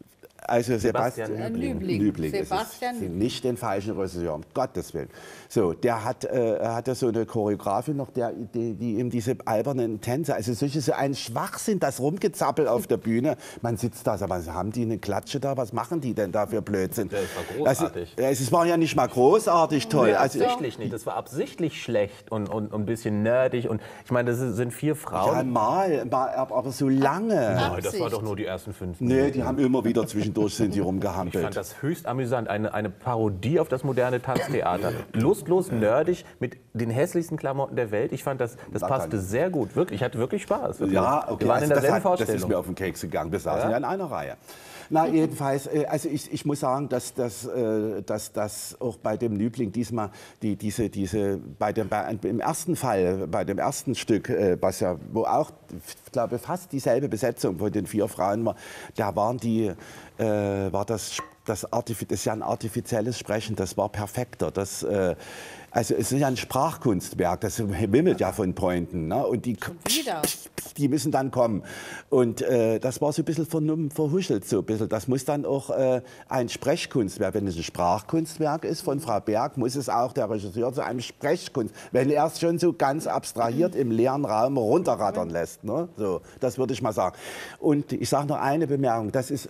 Also Sebastian Sebastian. Nübling. ist es. Sebastian Nübling. Nicht den falschen Regisseur, um Gottes Willen. So, der hat, äh, er hatte so eine Choreografin noch, der, die, die ihm diese albernen Tänze, also solche, so ein Schwachsinn, das Rumgezappel auf der Bühne. Man sitzt da, aber haben die eine Klatsche da? Was machen die denn da für Blödsinn? Das war großartig. Also, es war ja nicht mal großartig toll. Nee, Also, absichtlich nicht. Das war absichtlich schlecht und, und, und ein bisschen nerdig. Und ich meine, das sind vier ja, Frauen. mal, mal, aber so lange. Nein, das war doch nur die ersten fünf Minuten. Nee, die haben immer wieder zwischendurch sind die Ich fand rumgehampelt. das höchst amüsant. Eine, eine Parodie auf das moderne Tanztheater. Lustlos, nerdig, mit den hässlichsten Klamotten der Welt. Ich fand, das, das passte sehr gut. Wirklich, ich hatte wirklich Spaß. Ja, okay. Wir waren also in das, derselben hat, das ist mir auf den Keks gegangen. Wir saßen Ja? ja, in einer Reihe. Na, jedenfalls, äh, also ich, ich muss sagen, dass, dass, äh, dass, dass auch bei dem Nübling diesmal die, diese, diese, bei dem, bei, im ersten Fall, bei dem ersten Stück, äh, was ja, wo auch, glaube, fast dieselbe Besetzung von den vier Frauen war, da waren die, äh, war das das, Artifi das ist ja ein artifizielles Sprechen, das war perfekter. Das, äh, also es ist ja ein Sprachkunstwerk, das wimmelt ja von Pointen. Ne? Und die, die müssen dann kommen. Und äh, das war so ein bisschen verhuschelt. So ein bisschen. Das muss dann auch äh, ein Sprechkunstwerk, wenn es ein Sprachkunstwerk ist von Frau Berg, muss es auch der Regisseur zu einem Sprechkunst, wenn er es schon so ganz abstrahiert im leeren Raum runterrattern lässt. Ne? So, das würde ich mal sagen. Und ich sage noch eine Bemerkung, das ist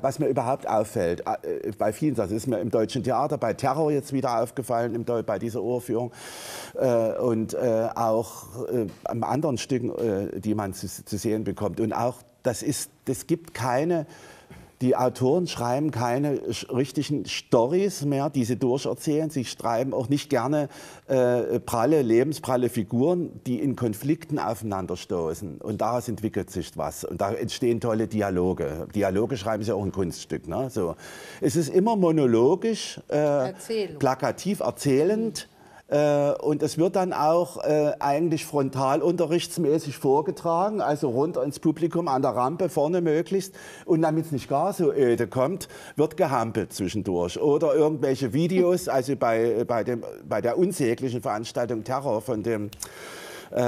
was mir überhaupt auffällt, äh, bei vielen, das ist mir im deutschen Theater, bei Terror jetzt wieder aufgefallen, bei dieser Uraufführung äh, und äh, auch äh, an anderen Stücken, äh, die man zu, sehen bekommt. Und auch, das ist, das gibt keine, die Autoren schreiben keine richtigen Stories mehr, die sie durcherzählen. Sie schreiben auch nicht gerne äh, pralle, lebenspralle Figuren, die in Konflikten aufeinanderstoßen. Und daraus entwickelt sich was. Und da entstehen tolle Dialoge. Dialoge schreiben sie auch ein Kunststück. Ne? So. Es ist immer monologisch, äh, plakativ erzählend. Äh, und es wird dann auch äh, eigentlich frontalunterrichtsmäßig vorgetragen, also runter ins Publikum an der Rampe vorne möglichst. Und damit es nicht gar so öde kommt, wird gehampelt zwischendurch. Oder irgendwelche Videos, also bei, bei, dem, bei der unsäglichen Veranstaltung Terror von dem äh,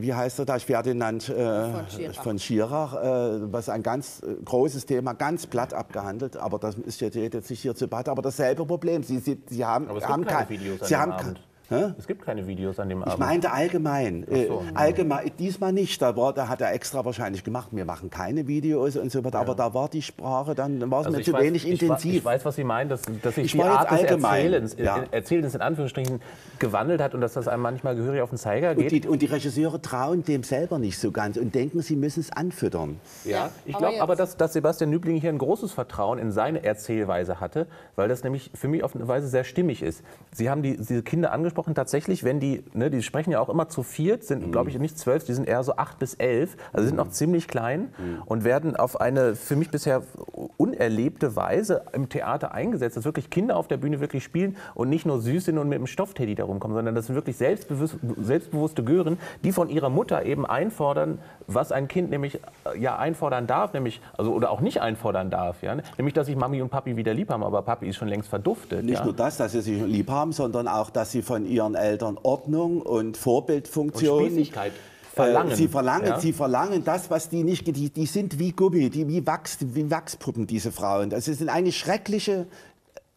wie heißt er da, Ferdinand äh, Von Schirach. von Schirach, äh, was ein ganz äh, großes Thema, ganz platt abgehandelt, aber das ist jetzt, jetzt nicht hier zur Debatte, aber dasselbe Problem. Sie, Sie, Sie haben, Aber es haben gibt keine kein- Videos Sie haben Abend. Hä? Es gibt keine Videos an dem Ich Abend. meinte allgemein. Äh, allgemein diesmal nicht. Da, war, da hat er extra wahrscheinlich gemacht, wir machen keine Videos und so weiter. Aber da war die Sprache, dann war es Also mir ich zu weiß- wenig ich, intensiv. Ich weiß, was Sie meinen, dass, dass sich Ich die war Art des allgemein, Erzählens, ja. äh, Erzählens in Anführungsstrichen gewandelt hat und dass das einem manchmal gehörig auf den Zeiger geht. und, die, und die Regisseure trauen dem selber nicht so ganz und denken, sie müssen es anfüttern. Ja, ich glaube aber, dass, dass Sebastian Nübling hier ein großes Vertrauen in seine Erzählweise hatte, weil das nämlich für mich auf eine Weise sehr stimmig ist. Sie haben die, diese Kinder angesprochen, tatsächlich, wenn die, ne, die sprechen ja auch immer zu viert, sind, glaube ich, nicht zwölf, die sind eher so acht bis elf, also sind noch ziemlich klein und werden auf eine für mich bisher unerlebte Weise im Theater eingesetzt, dass wirklich Kinder auf der Bühne wirklich spielen und nicht nur süß sind und mit dem Stoffteddy da rumkommen, sondern das sind wirklich selbstbewusst, selbstbewusste Gören, die von ihrer Mutter eben einfordern, was ein Kind nämlich äh, ja einfordern darf, nämlich also oder auch nicht einfordern darf, ja, nämlich dass sich Mami und Papi wieder lieb haben, aber Papi ist schon längst verduftet. Nicht ja. nur das, dass sie sich lieb haben, sondern auch, dass sie von ihren Eltern Ordnung und und Vorbildfunktion Spießigkeit verlangen. Äh, sie verlangen, ja. sie verlangen das, was die nicht, die, die sind wie Gummi, die wie Wachs, wie Wachspuppen, diese Frauen. Das sind eigentlich schreckliche,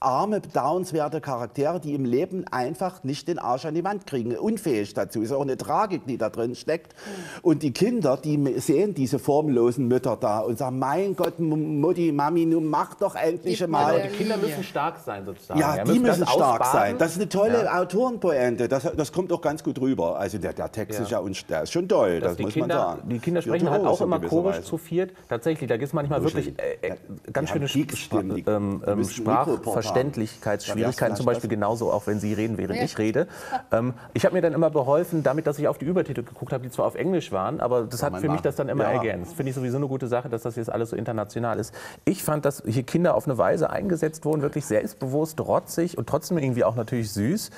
arme, bedauernswerte Charaktere, die im Leben einfach nicht den Arsch an die Wand kriegen, unfähig dazu. Ist auch eine Tragik, die da drin steckt. Und die Kinder, die sehen diese formlosen Mütter da und sagen, mein Gott, Mutti, Mami, nun mach doch endlich Gib mal. Aber die Kinder müssen stark sein sozusagen. Ja, die müssen stark ausbaden. sein. Das ist eine tolle Ja. Autorenpointe. Das, das kommt auch ganz gut rüber. Also der, der Text Ja. ist ja unst- der ist schon toll, Dass das die muss Kinder, man sagen. Die Kinder sprechen halt auch immer Weise. zu viert. Tatsächlich, da gibt es manchmal wirklich äh, äh, ganz die schöne die- ähm, die Ja, zum Beispiel genauso auch, wenn Sie reden, während Ja. ich rede. Ähm, ich habe mir dann immer beholfen, damit, dass ich auf die Übertitel geguckt habe, die zwar auf Englisch waren, aber das hat man für mich das dann immer Ja. ergänzt. Finde ich sowieso eine gute Sache, dass das jetzt alles so international ist. Ich fand, dass hier Kinder auf eine Weise eingesetzt wurden, wirklich selbstbewusst, rotzig und trotzdem irgendwie auch natürlich süß.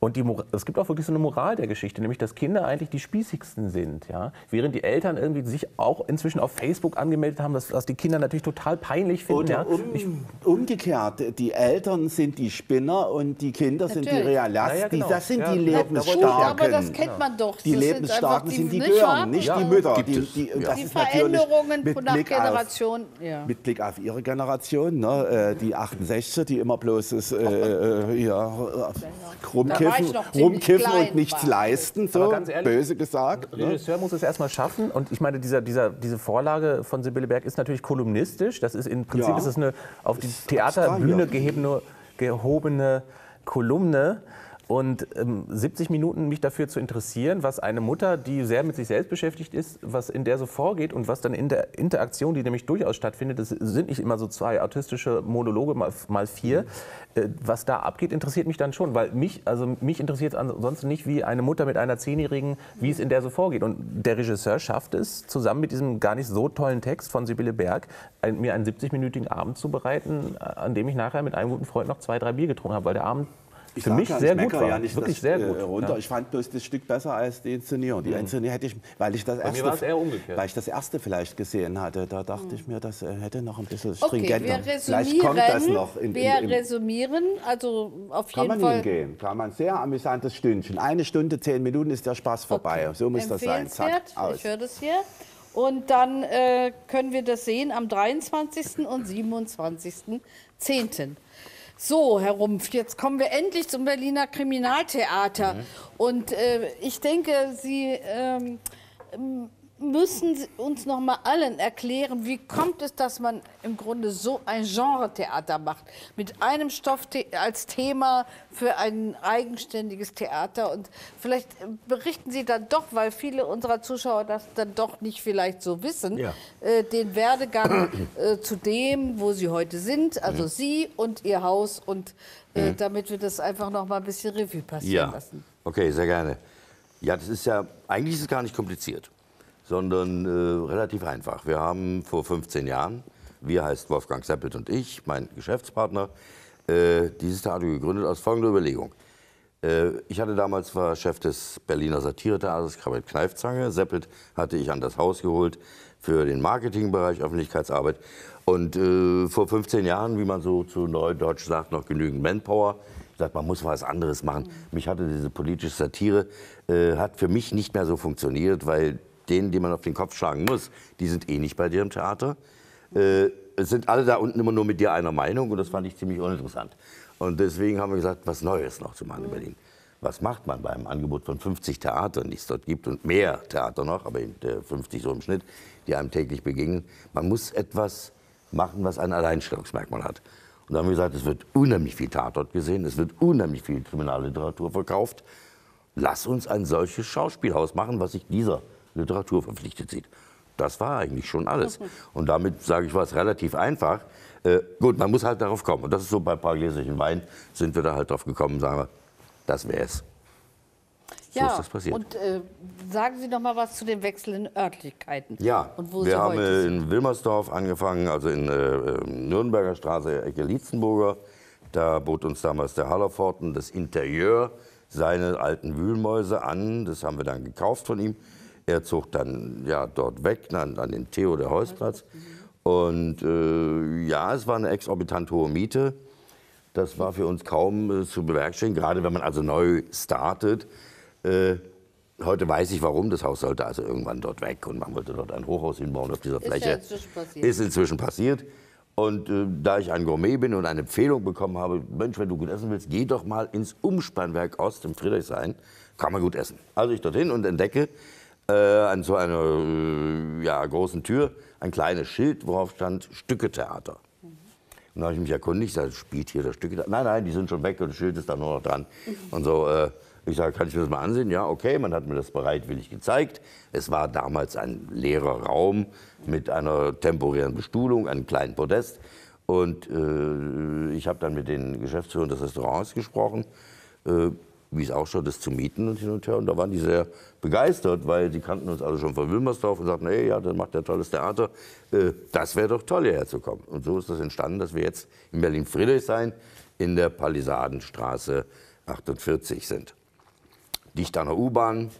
Und die, es gibt auch wirklich so eine Moral der Geschichte, nämlich dass Kinder eigentlich die spießigsten sind. Ja? Während die Eltern irgendwie sich auch inzwischen auf Facebook angemeldet haben, dass, was die Kinder natürlich total peinlich finden. Oder ja? um, Ich, umgekehrt, die Eltern sind die Spinner und die Kinder sind die Natürlich. Realisten. Ja, ja, genau. Das sind Ja, die genau. Gut, aber Lebensstarken. das kennt man doch. Die Das sind Lebensstarken sind die? Gören, nicht die Mütter. Die, die, und Ja. das Die ist natürlich Veränderungen mit nach Blick auf- Generation. Ja. Mit Blick auf Ihre Generation, ne, äh, die 68, die immer bloß das, äh, äh, ja, äh, war rumkiffen, noch rumkiffen und nichts war. leisten, so Aber ganz ehrlich, böse gesagt. Ne? Regisseur muss es erstmal schaffen. Und ich meine, dieser, dieser, diese Vorlage von Sibylle Berg ist natürlich kolumnistisch. Das ist im Prinzip Ja. ist es eine auf die Theaterbühne ja. gehebene, gehobene Kolumne. Und ähm, 70 Minuten mich dafür zu interessieren, was eine Mutter, die sehr mit sich selbst beschäftigt ist, was in der so vorgeht und was dann in der Interaktion, die nämlich durchaus stattfindet, das sind nicht immer so zwei autistische Monologe mal, mal vier, äh, was da abgeht, interessiert mich dann schon, weil mich, also mich interessiert es ansonsten nicht, wie eine Mutter mit einer Zehnjährigen, wie es in der so vorgeht. Und der Regisseur schafft es, zusammen mit diesem gar nicht so tollen Text von Sibylle Berg, ein, mir einen 70-minütigen Abend zu bereiten, an dem ich nachher mit einem guten Freund noch zwei, drei Bier getrunken habe, weil der Abend Ich für mich ja, sehr gut war. Ja nicht Wirklich das, sehr äh, gut. runter. Ja. Mhm. Ich fand bloß das Stück besser als die Inszenierung. Die Inszenierung hätte ich, weil ich das erste, weil ich das erste vielleicht gesehen hatte, da dachte ich mir, das äh, hätte noch ein bisschen Okay, stringenter. wir vielleicht kommt das noch. In, wir in, in, resümieren, also auf kann jeden man Fall. hingehen, kann man. Sehr amüsantes Stündchen. Eine Stunde, zehn Minuten ist der Spaß vorbei. Okay. So muss das sein. Zack, Empfehlenswert. aus. Ich höre das hier. Und dann äh, können wir das sehen am 23. und 27.10. So, Herr Rumpf, jetzt kommen wir endlich zum Berliner Kriminaltheater. Mhm. Und äh, ich denke, Sie ähm, müssen uns noch mal allen erklären, wie kommt es, dass man im Grunde so ein Genre-Theater macht, mit einem Stoff als Thema für ein eigenständiges Theater. Und vielleicht äh, berichten Sie dann doch, weil viele unserer Zuschauer das dann doch nicht vielleicht so wissen, Ja. äh, den Werdegang äh, zu dem, wo Sie heute sind, also Mhm. Sie und Ihr Haus, und äh, damit wir das einfach noch mal ein bisschen Revue passieren Ja, lassen. okay, sehr gerne. Ja, das ist ja, eigentlich ist es gar nicht kompliziert, sondern äh, relativ einfach. Wir haben vor 15 Jahren, wir heißt Wolfgang Seppelt und ich, mein Geschäftspartner, äh, dieses Theater gegründet aus folgender Überlegung. Äh, ich hatte damals war Chef des Berliner Satiretheaters Kabinett Kneifzange. Seppelt hatte ich an das Haus geholt für den Marketingbereich, Öffentlichkeitsarbeit. Und äh, vor 15 Jahren, wie man so zu Neudeutsch sagt, noch genügend Manpower. Ich sagte, man muss was anderes machen. Mich hatte diese politische Satire, äh, hat für mich nicht mehr so funktioniert, weil denen, die man auf den Kopf schlagen muss, die sind eh nicht bei dir im Theater. Äh, es sind alle da unten immer nur mit dir einer Meinung und das fand ich ziemlich uninteressant. Und deswegen haben wir gesagt, was Neues noch zu machen in Berlin. Was macht man beim Angebot von 50 Theatern, die es dort gibt und mehr Theater noch, aber eben äh, 50 so im Schnitt, die einem täglich begegnen? Man muss etwas machen, was ein Alleinstellungsmerkmal hat. Und da haben wir gesagt, es wird unheimlich viel Tatort gesehen, es wird unheimlich viel Kriminalliteratur verkauft. Lass uns ein solches Schauspielhaus machen, was sich dieser Literatur verpflichtet sieht. Das war eigentlich schon alles. Und damit, sage ich, war es relativ einfach. Äh, gut, man muss halt darauf kommen. Und das ist so bei ein paar Gläserchen Wein, sind wir da halt drauf gekommen, sagen wir, das wäre es. So passiert. Und äh, sagen Sie noch mal was zu den wechselnden Örtlichkeiten. Ja, wir haben äh, in Wilmersdorf angefangen, also in äh, äh, Nürnberger Straße, Ecke Lietzenburger. Da bot uns damals der Hallerforten das Interieur seine alten Wühlmäuse an. Das haben wir dann gekauft von ihm. Er zog dann ja, dort weg, an, an den Theo der Heusplatz. Und äh, ja, es war eine exorbitant hohe Miete. Das war für uns kaum äh, zu bewerkstelligen, gerade wenn man also neu startet. Äh, heute weiß ich warum. Das Haus sollte also irgendwann dort weg und man wollte dort ein Hochhaus hinbauen auf dieser ja Fläche. inzwischen passiert. Ist inzwischen passiert. Und äh, da ich ein Gourmet bin und eine Empfehlung bekommen habe, Mensch, wenn du gut essen willst, geh doch mal ins Umspannwerk Ost im Friedrichshain, kann man gut essen. Also ich dorthin und entdecke äh, an so einer äh, ja, großen Tür ein kleines Schild, worauf stand Stücketheater. Und da habe ich mich erkundigt, da spielt hier das Stück. Nein, nein, die sind schon weg und das Schild ist da nur noch dran. Und so, äh, ich sage, kann ich mir das mal ansehen? Ja, okay, man hat mir das bereitwillig gezeigt. Es war damals ein leerer Raum mit einer temporären Bestuhlung, einem kleinen Podest. Und äh, ich habe dann mit den Geschäftsführern des Restaurants gesprochen, äh, wie es schon ist, zu mieten und hin und her. Und da waren die sehr begeistert, weil sie kannten uns alle schon von Wilmersdorf und sagten, hey, ja, dann macht der tolles Theater. Äh, das wäre doch toll, hierher zu kommen. Und so ist das entstanden, dass wir jetzt in Berlin-Friedrichshain in der Palisadenstraße 48 sind. Dicht an der U-Bahn.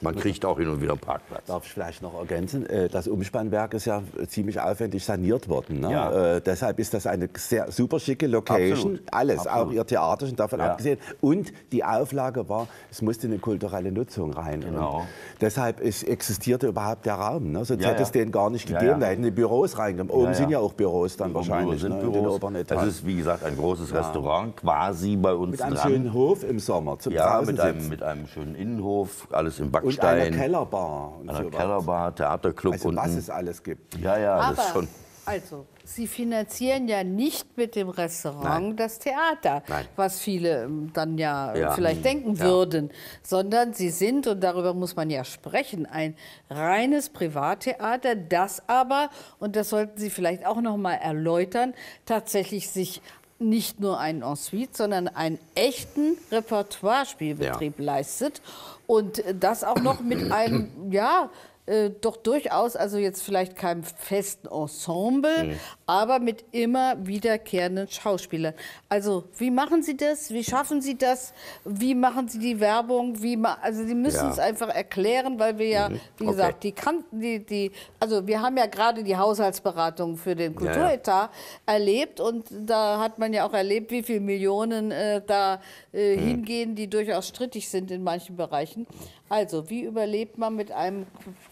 Man kriegt auch hin und wieder einen Parkplatz. Darf ich vielleicht noch ergänzen? Äh, Das Umspannwerk ist ja ziemlich aufwendig saniert worden. Ne? Ja. Äh, deshalb ist das eine sehr super schicke Location. Absolut. Alles, Absolut. auch Ihr Theater schon davon Ja. abgesehen. Und die Auflage war, es musste eine kulturelle Nutzung rein. Genau. Und deshalb ist, existierte überhaupt der Raum. Ne? Sonst Ja, hätte es den gar nicht gegeben. Da hätten die Büros reingekommen. Oben sind ja auch Büros dann wahrscheinlich sind ne? in den Büros. Das ist, wie gesagt, ein großes Restaurant quasi bei uns Mit einem dran. schönen Hof im Sommer zum ja, mit einem, mit einem schönen Innenhof, alles im Und einer Backstein. Kellerbar. Und einer sowas. Kellerbar, Theaterclub Also unten. was es alles gibt. ja, ja, das ist Aber, schon. also, Sie finanzieren ja nicht mit dem Restaurant Nein. das Theater, Nein. was viele ähm, dann ja, äh, Ja. vielleicht denken Ja. würden, sondern Sie sind, und darüber muss man ja sprechen, ein reines Privattheater, das aber, und das sollten Sie vielleicht auch noch mal erläutern, tatsächlich sich nicht nur einen Ensuite, sondern einen echten Repertoirespielbetrieb leistet und das auch noch mit einem, ja, äh, doch durchaus, also jetzt vielleicht keinem festen Ensemble, Mhm. aber mit immer wiederkehrenden Schauspielern. Also wie machen Sie das? Wie schaffen Sie das? Wie machen Sie die Werbung? Wie also Sie müssen Ja. Mhm. es einfach erklären, weil wir ja, wie Okay. gesagt, die kannten die, die, also wir haben ja gerade die Haushaltsberatung für den Ja, ja. Kulturetat erlebt und da hat man ja auch erlebt, wie viele Millionen äh, da äh, Mhm. hingehen, die durchaus strittig sind in manchen Bereichen. Also, wie überlebt man mit einem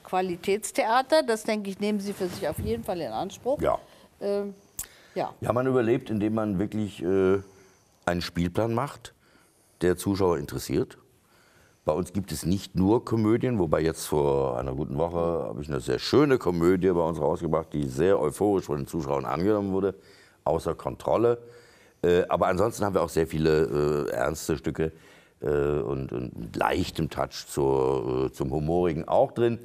Qualitätstheater? Das denke ich, nehmen Sie für sich auf jeden Fall in Anspruch. Ja. Ähm, ja. Ja, man überlebt, indem man wirklich äh, einen Spielplan macht, der Zuschauer interessiert. Bei uns gibt es nicht nur Komödien, wobei jetzt vor einer guten Woche habe ich eine sehr schöne Komödie bei uns rausgebracht, die sehr euphorisch von den Zuschauern angenommen wurde, außer Kontrolle. Äh, aber ansonsten haben wir auch sehr viele äh, ernste Stücke und, und mit leichtem Touch zur, äh, zum Humorigen auch drin.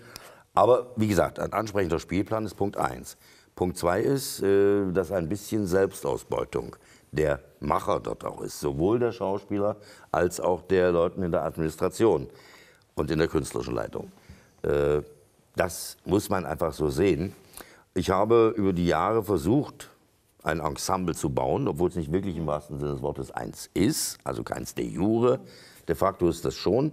Aber wie gesagt, ein ansprechender Spielplan ist Punkt eins. Punkt zwei ist, äh, dass ein bisschen Selbstausbeutung der Macher dort auch ist. Sowohl der Schauspieler als auch der Leuten in der Administration und in der künstlerischen Leitung. Äh, Das muss man einfach so sehen. Ich habe über die Jahre versucht, ein Ensemble zu bauen, obwohl es nicht wirklich im wahrsten Sinne des Wortes eins ist, also keins de jure. De facto ist das schon.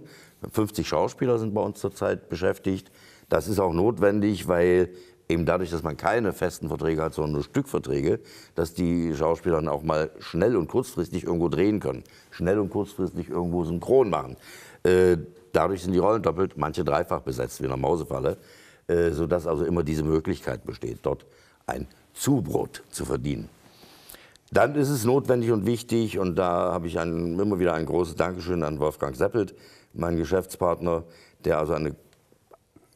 50 Schauspieler sind bei uns zurzeit beschäftigt. Das ist auch notwendig, weil eben dadurch, dass man keine festen Verträge hat, sondern nur Stückverträge, dass die Schauspieler dann auch mal schnell und kurzfristig irgendwo drehen können, schnell und kurzfristig irgendwo synchron machen. Äh, dadurch sind die Rollen doppelt, manche dreifach besetzt, wie in einer Mausefalle, äh, sodass also immer diese Möglichkeit besteht, dort ein Zubrot zu verdienen. Dann ist es notwendig und wichtig, und da habe ich ein, immer wieder ein großes Dankeschön an Wolfgang Seppelt, meinen Geschäftspartner, der also eine,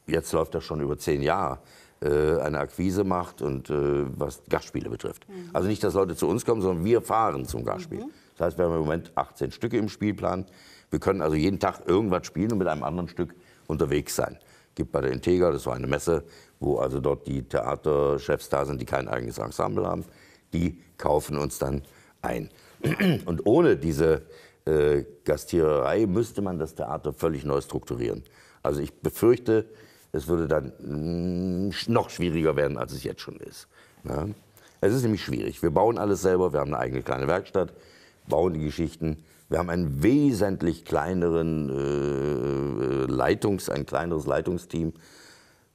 jetzt läuft das schon über zehn Jahre, äh, eine Akquise macht und äh, was Gastspiele betrifft. Also nicht, dass Leute zu uns kommen, sondern wir fahren zum Gastspiel. Das heißt, wir haben im Moment 18 Stücke im Spielplan. Wir können also jeden Tag irgendwas spielen und mit einem anderen Stück unterwegs sein. Gibt bei der Integra, das war eine Messe, wo also dort die Theaterchefs da sind, die kein eigenes Ensemble haben. Die kaufen uns dann ein. Und ohne diese äh, Gastiererei müsste man das Theater völlig neu strukturieren. Also ich befürchte, es würde dann mm, noch schwieriger werden, als es jetzt schon ist. Ja? Es ist nämlich schwierig. Wir bauen alles selber, wir haben eine eigene kleine Werkstatt, bauen die Geschichten. Wir haben einen wesentlich kleineren äh, Leitungs, ein kleineres Leitungsteam.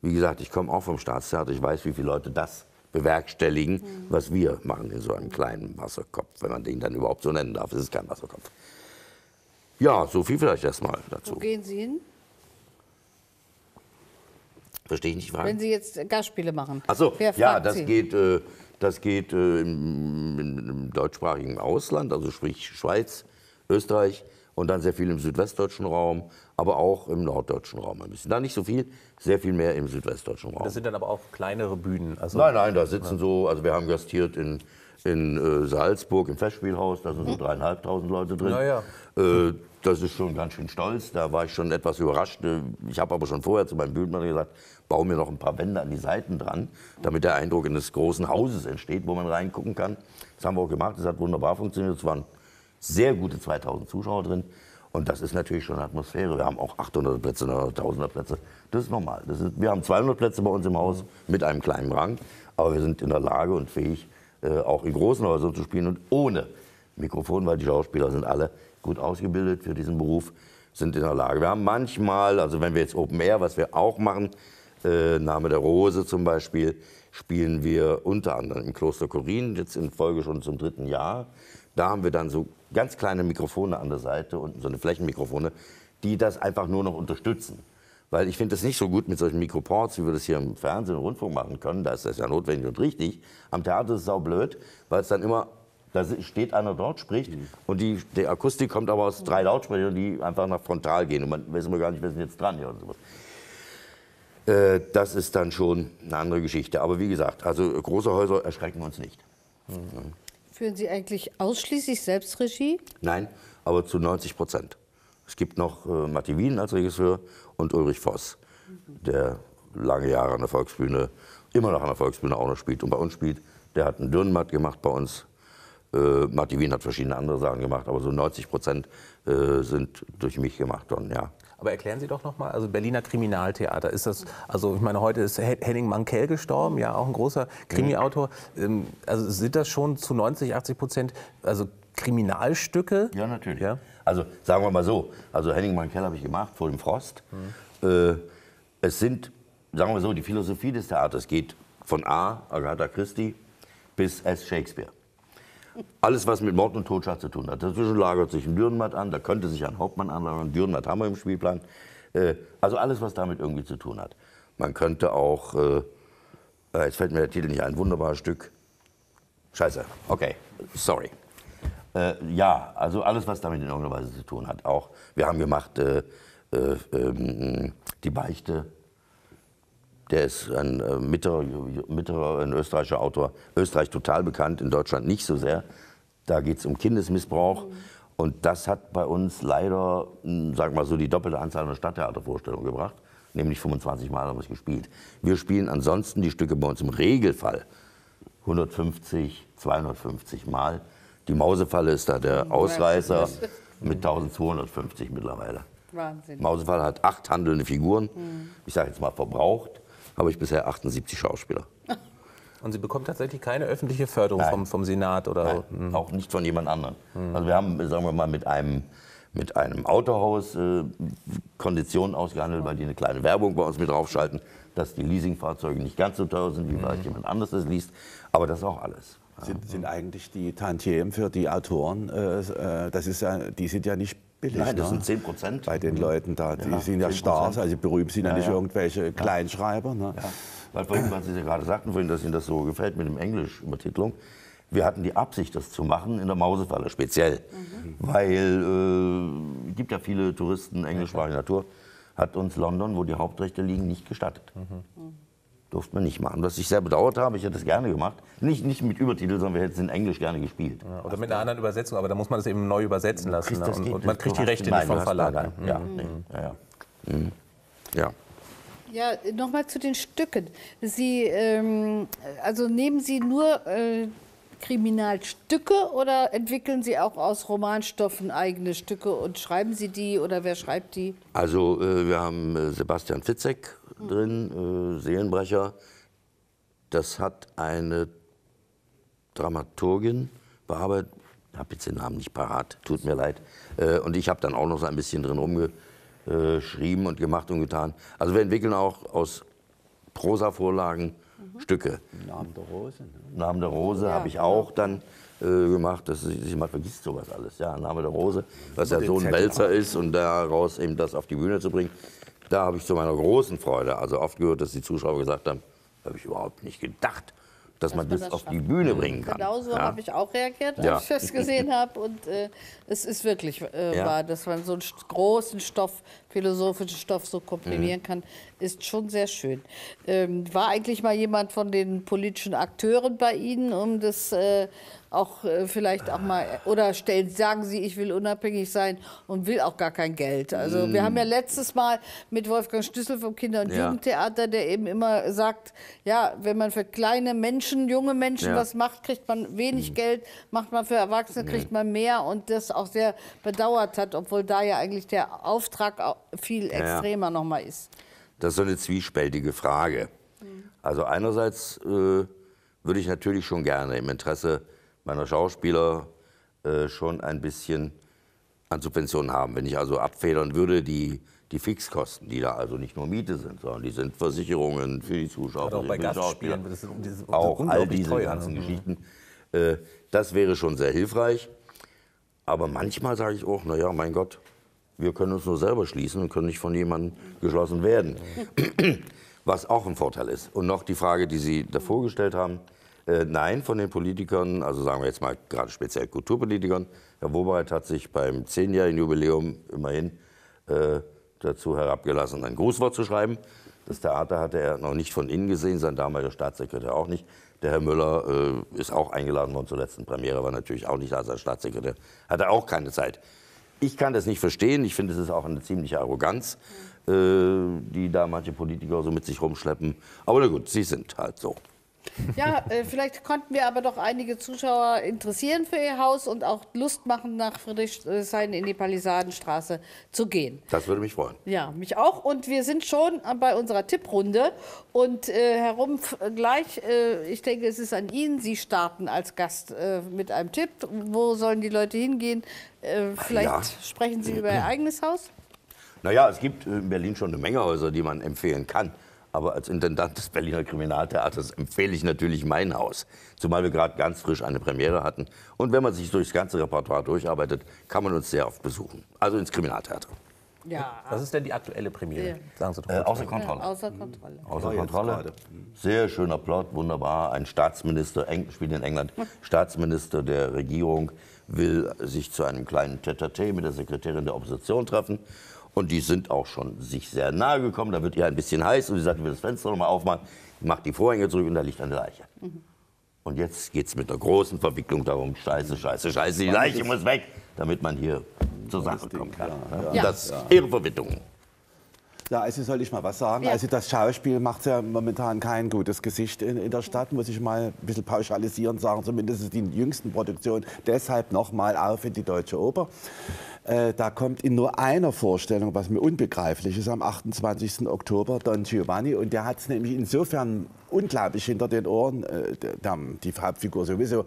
Wie gesagt, ich komme auch vom Staatstheater. Ich weiß, wie viele Leute das bewerkstelligen, was wir machen in so einem kleinen Wasserkopf, wenn man den dann überhaupt so nennen darf. Es ist kein Wasserkopf. Ja, so viel vielleicht erstmal Wo dazu. gehen Sie hin, Verstehe ich nicht die Frage? wenn Sie jetzt Gastspiele machen? Ach so, Wer ja, das Sie? geht, äh, das geht äh, im, im deutschsprachigen Ausland, also sprich Schweiz, Österreich und dann sehr viel im südwestdeutschen Raum, aber auch im norddeutschen Raum ein bisschen. Da nicht so viel, sehr viel mehr im südwestdeutschen Raum. Das sind dann aber auch kleinere Bühnen. Also Nein, nein, da sitzen so, also wir haben gastiert in, in äh, Salzburg im Festspielhaus, da sind so dreieinhalbtausend Leute drin. Ja. Äh, das ist schon ganz schön stolz, da war ich schon etwas überrascht. Ich habe aber schon vorher zu meinem Bühnenmann gesagt, bau mir noch ein paar Wände an die Seiten dran, damit der Eindruck eines großen Hauses entsteht, wo man reingucken kann. Das haben wir auch gemacht, das hat wunderbar funktioniert. Es waren sehr gute 2000 Zuschauer drin. Und das ist natürlich schon eine Atmosphäre. Wir haben auch 800 Plätze, 1000er Plätze. Das ist normal. Das ist, wir haben 200 Plätze bei uns im Haus mit einem kleinen Rang. Aber wir sind in der Lage und fähig, äh, auch in großen Häusern zu spielen und ohne Mikrofon, weil die Schauspieler sind alle gut ausgebildet für diesen Beruf, sind in der Lage. Wir haben manchmal, also wenn wir jetzt Open Air, was wir auch machen, äh, Name der Rose zum Beispiel, spielen wir unter anderem im Kloster Korin, jetzt in Folge schon zum dritten Jahr. Da haben wir dann so ganz kleine Mikrofone an der Seite und so eine Flächenmikrofone, die das einfach nur noch unterstützen. Weil ich finde es nicht so gut mit solchen Mikroports, wie wir das hier im Fernsehen und Rundfunk machen können. Da ist das ja notwendig und richtig. Am Theater ist es auch blöd, weil es dann immer, da steht einer dort, spricht und die, die Akustik kommt aber aus drei Lautsprechern, die einfach nach frontal gehen und man weiß immer gar nicht, wer ist jetzt dran hier und sowas. Äh, das ist dann schon eine andere Geschichte. Aber wie gesagt, also große Häuser erschrecken uns nicht. Führen Sie eigentlich ausschließlich Selbstregie? Nein, aber zu 90 Prozent. Es gibt noch äh, Matti Wien als Regisseur und Ulrich Voss, der lange Jahre an der Volksbühne, immer noch an der Volksbühne auch noch spielt und bei uns spielt. Der hat einen Dürrenmatt gemacht bei uns. Äh, Matti Wien hat verschiedene andere Sachen gemacht, aber so 90 Prozent äh, sind durch mich gemacht worden, ja. Aber erklären Sie doch noch mal, also Berliner Kriminaltheater, ist das, also ich meine, heute ist He- Henning Mankell gestorben, ja, auch ein großer Krimi-Autor. Ähm, Also sind das schon zu 90, 80 Prozent, also Kriminalstücke? Ja, natürlich. Ja? Also sagen wir mal so, also Henning Mankell habe ich gemacht vor dem Frost. Äh, es sind, sagen wir so, die Philosophie des Theaters geht von A, Agatha Christie, bis S. Shakespeare. Alles, was mit Mord und Totschlag zu tun hat. Dazwischen lagert sich ein Dürrenmatt an, da könnte sich ein Hauptmann anlagern. Dürrenmatt haben wir im Spielplan. Äh, also alles, was damit irgendwie zu tun hat. Man könnte auch, äh, äh, jetzt fällt mir der Titel nicht ein, wunderbares Stück. Scheiße, okay, sorry. Ja, also alles, was damit in irgendeiner Weise zu tun hat. Auch wir haben gemacht äh, äh, ähm, die Beichte. Der ist ein äh, Mitterer, Mitterer, ein österreichischer Autor. Österreich total bekannt, in Deutschland nicht so sehr. Da geht es um Kindesmissbrauch. Und das hat bei uns leider, mh, sag mal so, die doppelte Anzahl an Stadttheatervorstellungen gebracht. Nämlich 25 Mal haben wir es gespielt. Wir spielen ansonsten die Stücke bei uns im Regelfall 150, 250 Mal. Die Mausefalle ist da der Ausreißer mit 1250 mittlerweile. Wahnsinn. Mausefalle hat acht handelnde Figuren. Ich sage jetzt mal verbraucht, habe ich bisher 78 Schauspieler. Und Sie bekommen tatsächlich keine öffentliche Förderung vom, vom Senat oder. Nein, auch nicht von jemand anderem. Also wir haben, sagen wir mal, mit einem, mit einem Autohaus äh, Konditionen ausgehandelt, weil die eine kleine Werbung bei uns mit draufschalten, dass die Leasingfahrzeuge nicht ganz so teuer sind, wie vielleicht jemand anderes das liest. Aber das ist auch alles. Sind, sind eigentlich die Tantiemen für die Autoren, äh, äh, das ist ja, die sind ja nicht billig. Nein, das ne? sind 10 Prozent. Bei den Leuten da, die Ja, sind ja 10%. Stars, also berühmt sind ja, Ja, nicht ja. irgendwelche Kleinschreiber. Ne? Weil vorhin, was Sie ja gerade sagten, vorhin, dass Ihnen das so gefällt mit dem Englisch-Übertitlung. Wir hatten die Absicht, das zu machen in der Mausefalle, speziell. Weil äh, es gibt ja viele Touristen englischsprachiger Natur. Hat uns London, wo die Hauptrechte liegen, nicht gestattet. Durften wir nicht machen. Was ich sehr bedauert habe, ich hätte es gerne gemacht. Nicht, nicht mit Übertitel, sondern wir hätten es in Englisch gerne gespielt. Oder mit einer anderen Übersetzung, aber da muss man das eben neu übersetzen lassen. Kriegst ne? Und, und man kriegt die Rechte nicht vom Verlag. gar- Ja, nee, ja, ja. Mhm. ja. Ja, nochmal zu den Stücken. Sie, ähm, also nehmen Sie nur äh, Kriminalstücke oder entwickeln Sie auch aus Romanstoffen eigene Stücke und schreiben Sie die oder wer schreibt die? Also äh, wir haben äh, Sebastian Fitzek drin, äh, Seelenbrecher. Das hat eine Dramaturgin bearbeitet. Ich habe jetzt den Namen nicht parat, tut mir leid. Äh, und ich habe dann auch noch so ein bisschen drin rumgeschrieben und gemacht und getan. Also wir entwickeln auch aus Prosa-Vorlagen Stücke. Namen der Rose. Ne? Name der Rose habe ich auch dann äh, gemacht. Das ist, man vergisst sowas alles. Ja, Name der Rose, was ja so ein Wälzer ist und daraus eben das auf die Bühne zu bringen. Da habe ich zu meiner großen Freude, also oft gehört, dass die Zuschauer gesagt haben, habe ich überhaupt nicht gedacht, dass, man das, das auf die. Bühne bringen kann. Genauso ja. habe ich auch reagiert, als Ja. ich das gesehen habe. Und äh, es ist wirklich äh, Ja. wahr, dass man so einen großen Stoff, philosophischen Stoff so Mhm. komprimieren kann, ist schon sehr schön. Ähm, war eigentlich mal jemand von den politischen Akteuren bei Ihnen, um das äh, auch äh, vielleicht auch mal, oder stellen, sagen Sie, ich will unabhängig sein und will auch gar kein Geld. Also wir haben ja letztes Mal mit Wolfgang Stüssel vom Kinder- und. Ja. Jugendtheater, der eben immer sagt, ja, wenn man für kleine Menschen, junge Menschen Ja. was macht, kriegt man wenig Geld, macht man für Erwachsene, kriegt man mehr und das auch sehr bedauert hat, obwohl da ja eigentlich der Auftrag viel extremer noch mal ist. Das ist so eine zwiespältige Frage. Also einerseits äh, würde ich natürlich schon gerne im Interesse meiner Schauspieler äh, schon ein bisschen an Subventionen haben. Wenn ich also abfedern würde, die, die Fixkosten, die da also nicht nur Miete sind, sondern die sind Versicherungen für die Zuschauer, auch bei Gastspielen. Das ist, das ist auch all diese teuer, ganzen ne? Geschichten. Äh, das wäre schon sehr hilfreich. Aber manchmal sage ich auch, naja, mein Gott, wir können uns nur selber schließen und können nicht von jemandem geschlossen werden. Was auch ein Vorteil ist. Und noch die Frage, die Sie davor gestellt haben. Äh, nein, von den Politikern, also sagen wir jetzt mal gerade speziell Kulturpolitikern. Herr Wobereit hat sich beim zehnjährigen Jubiläum immerhin äh, dazu herabgelassen, ein Grußwort zu schreiben. Das Theater hatte er noch nicht von innen gesehen, sein damaliger Staatssekretär auch nicht. Der Herr Müller äh, ist auch eingeladen worden zur letzten Premiere, war natürlich auch nicht da als Staatssekretär. Hatte auch keine Zeit. Ich kann das nicht verstehen. Ich finde, es ist auch eine ziemliche Arroganz, äh, die da manche Politiker so mit sich rumschleppen. Aber na gut, sie sind halt so. Ja, äh, vielleicht konnten wir aber doch einige Zuschauer interessieren für ihr Haus und auch Lust machen, nach Friedrichshain in die Palisadenstraße zu gehen. Das würde mich freuen. Ja, mich auch. Und wir sind schon bei unserer Tipprunde. Und äh, Herr Rumpf, äh, gleich, äh, ich denke, es ist an Ihnen. Sie starten als Gast äh, mit einem Tipp. Wo sollen die Leute hingehen? Äh, vielleicht ja. sprechen Sie über Ihr eigenes Haus? Naja, es gibt in Berlin schon eine Menge Häuser, die man empfehlen kann. Aber als Intendant des Berliner Kriminaltheaters empfehle ich natürlich mein Haus. Zumal wir gerade ganz frisch eine Premiere hatten. Und wenn man sich durchs ganze Repertoire durcharbeitet, kann man uns sehr oft besuchen. Also ins Kriminaltheater. Ja, Was ist denn die aktuelle Premiere? Ja. Sagen Sie doch Äh, außer Kontrolle. außer Kontrolle. Außer Ja, jetzt Kontrolle. Sehr schöner Plot, wunderbar. Ein Staatsminister, Eng, spielt in England, Staatsminister der Regierung will sich zu einem kleinen Tete-a-Tete mit der Sekretärin der Opposition treffen. Und die sind auch schon sich sehr nahe gekommen. Da wird ihr ein bisschen heiß und sie sagt, ich will das Fenster noch mal aufmachen, macht die Vorhänge zurück und da liegt eine Leiche. Und jetzt geht es mit einer großen Verwicklung darum, scheiße, scheiße, scheiße, die Leiche muss weg, damit man hier zur Sache kommen kann. Und Ja. das ihre Verwitterung. Ja, also soll ich mal was sagen? Ja. Also das Schauspiel macht ja momentan kein gutes Gesicht in, in der Stadt, muss ich mal ein bisschen pauschalisierend sagen, zumindest die jüngsten Produktionen. Deshalb nochmal auf in die Deutsche Oper. Äh, da kommt in nur einer Vorstellung, was mir unbegreiflich ist, am 28. Oktober Don Giovanni. Und der hat es nämlich insofern unglaublich hinter den Ohren, äh, die Hauptfigur sowieso,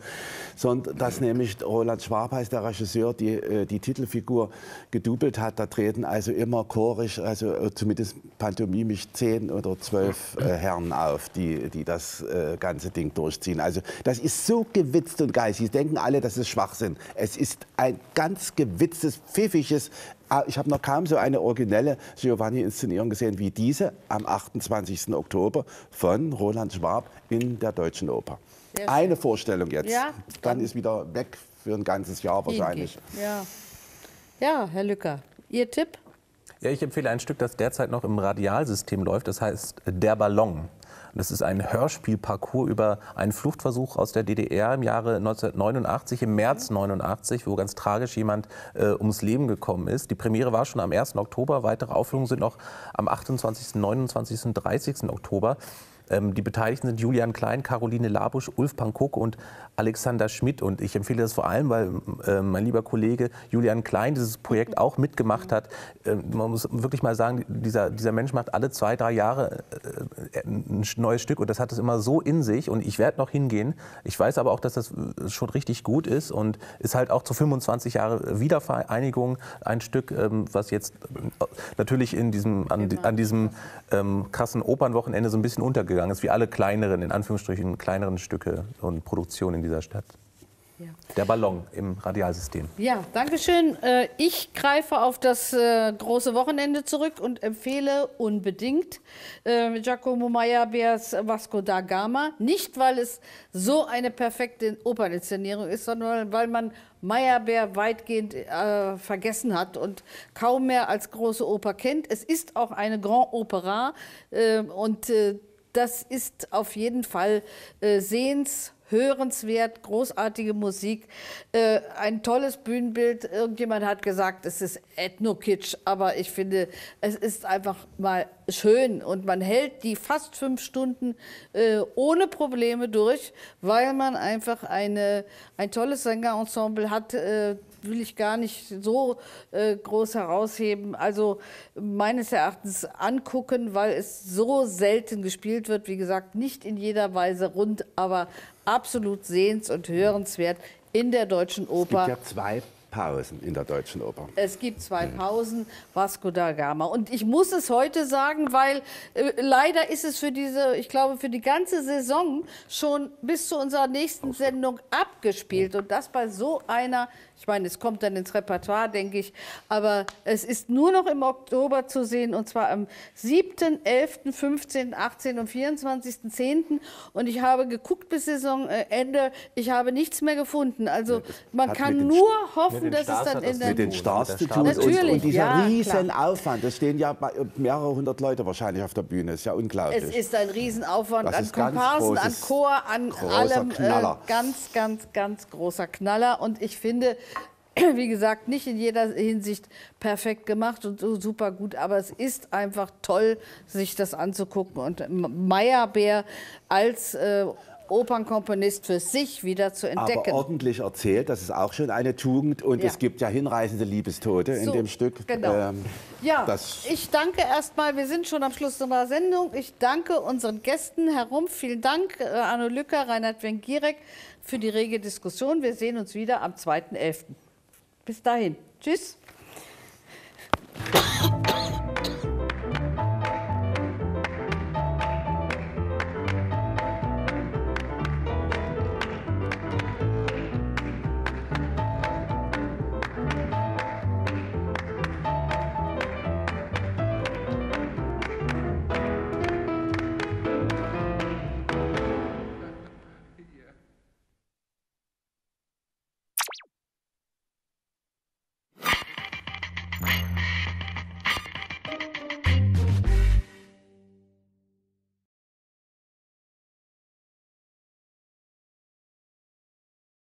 sondern dass nämlich Roland Schwab heißt der Regisseur, die, äh, die Titelfigur gedoubelt hat. Da treten also immer chorisch, also äh, zumindest pantomimisch zehn oder zwölf äh, Herren auf, die, die das äh, ganze Ding durchziehen. Also das ist so gewitzt und geistig. Sie denken alle, das ist Schwachsinn. Es ist ein ganz gewitztes, pfiffiges, Ah, ich habe noch kaum so eine originelle Giovanni-Inszenierung gesehen wie diese am 28. Oktober von Roland Schwab in der Deutschen Oper. Eine Vorstellung jetzt. Ja, dann dann- ist wieder weg für ein ganzes Jahr wahrscheinlich. Ja. ja, Herr Lücker, Ihr Tipp? Ja, ich empfehle ein Stück, das derzeit noch im Radialsystem läuft. Das heißt Der Ballon. Das ist ein Hörspielparcours über einen Fluchtversuch aus der DDR im Jahre 1989, im März 89, wo ganz tragisch jemand äh, ums Leben gekommen ist. Die Premiere war schon am 1. Oktober. Weitere Aufführungen sind noch am 28., 29. und 30. Oktober. Ähm, die Beteiligten sind Julian Klein, Caroline Labusch, Ulf Pankok und Alexander Schmidt. Und ich empfehle das vor allem, weil äh, mein lieber Kollege Julian Klein dieses Projekt auch mitgemacht hat. Ähm, man muss wirklich mal sagen, dieser, dieser Mensch macht alle zwei, drei Jahre äh, ein neues Stück und das hat es immer so in sich. Und ich werde noch hingehen. Ich weiß aber auch, dass das äh, schon richtig gut ist und ist halt auch zu 25 Jahre Wiedervereinigung ein Stück, ähm, was jetzt äh, natürlich in diesem, an, an diesem ähm, krassen Opernwochenende so ein bisschen untergegangen ist, wie alle kleineren, in Anführungsstrichen, kleineren Stücke und Produktionen in dieser Stadt. Ja. Der Ballon im Radialsystem. Ja, danke schön. Äh, Ich greife auf das äh, große Wochenende zurück und empfehle unbedingt äh, Giacomo Meyerbeers Vasco da Gama. Nicht, weil es so eine perfekte Operninszenierung ist, sondern weil man Meyerbeer weitgehend äh, vergessen hat und kaum mehr als große Oper kennt. Es ist auch eine Grand Opera äh, und äh, das ist auf jeden Fall äh, sehens hörenswert, großartige Musik, äh, ein tolles Bühnenbild. Irgendjemand hat gesagt, es ist Ethno-Kitsch, aber ich finde, es ist einfach mal schön und man hält die fast fünf Stunden äh, ohne Probleme durch, weil man einfach eine, ein tolles Sängerensemble hat. Äh, will ich gar nicht so äh, groß herausheben. Also meines Erachtens angucken, weil es so selten gespielt wird. Wie gesagt, nicht in jeder Weise rund, aber absolut sehens- und hörenswert in der Deutschen Es Oper. gibt ja zwei Pausen in der Deutschen Oper. Es gibt zwei Pausen, Vasco da Gama. Und ich muss es heute sagen, weil äh, leider ist es für diese, ich glaube, für die ganze Saison schon bis zu unserer nächsten Sendung abgespielt. Und das bei so einer, ich meine, es kommt dann ins Repertoire, denke ich, aber es ist nur noch im Oktober zu sehen und zwar am 7., 11., 15., 18. und 24.10. Und ich habe geguckt bis Saisonende, ich habe nichts mehr gefunden. Also man hat kann nur hoffen, dass es Stars dann hat in das der mit den. Stars zu tun. Und, Natürlich, und dieser ja, riesen klar. Aufwand, es stehen ja bei- mehrere hundert Leute wahrscheinlich auf der Bühne, ist ja unglaublich. Es ist ein Riesenaufwand Das an Komparsen, an Chor, an allem. Äh, Knaller. ganz, ganz, ganz großer Knaller. Und ich finde, wie gesagt, nicht in jeder Hinsicht perfekt gemacht und so super gut, aber es ist einfach toll, sich das anzugucken. Und Meyerbeer als äh, Opernkomponist für sich wieder zu entdecken. Aber ordentlich erzählt, das ist auch schon eine Tugend. Und Ja. es gibt ja hinreißende Liebestote in So, dem Stück. Genau. Ähm, ja, ich danke erstmal, wir sind schon am Schluss unserer Sendung. Ich danke unseren Gästen herum. Vielen Dank, äh, Arno Lücker, Reinhard Wengirek, für die rege Diskussion. Wir sehen uns wieder am 2.11. Bis dahin. Tschüss.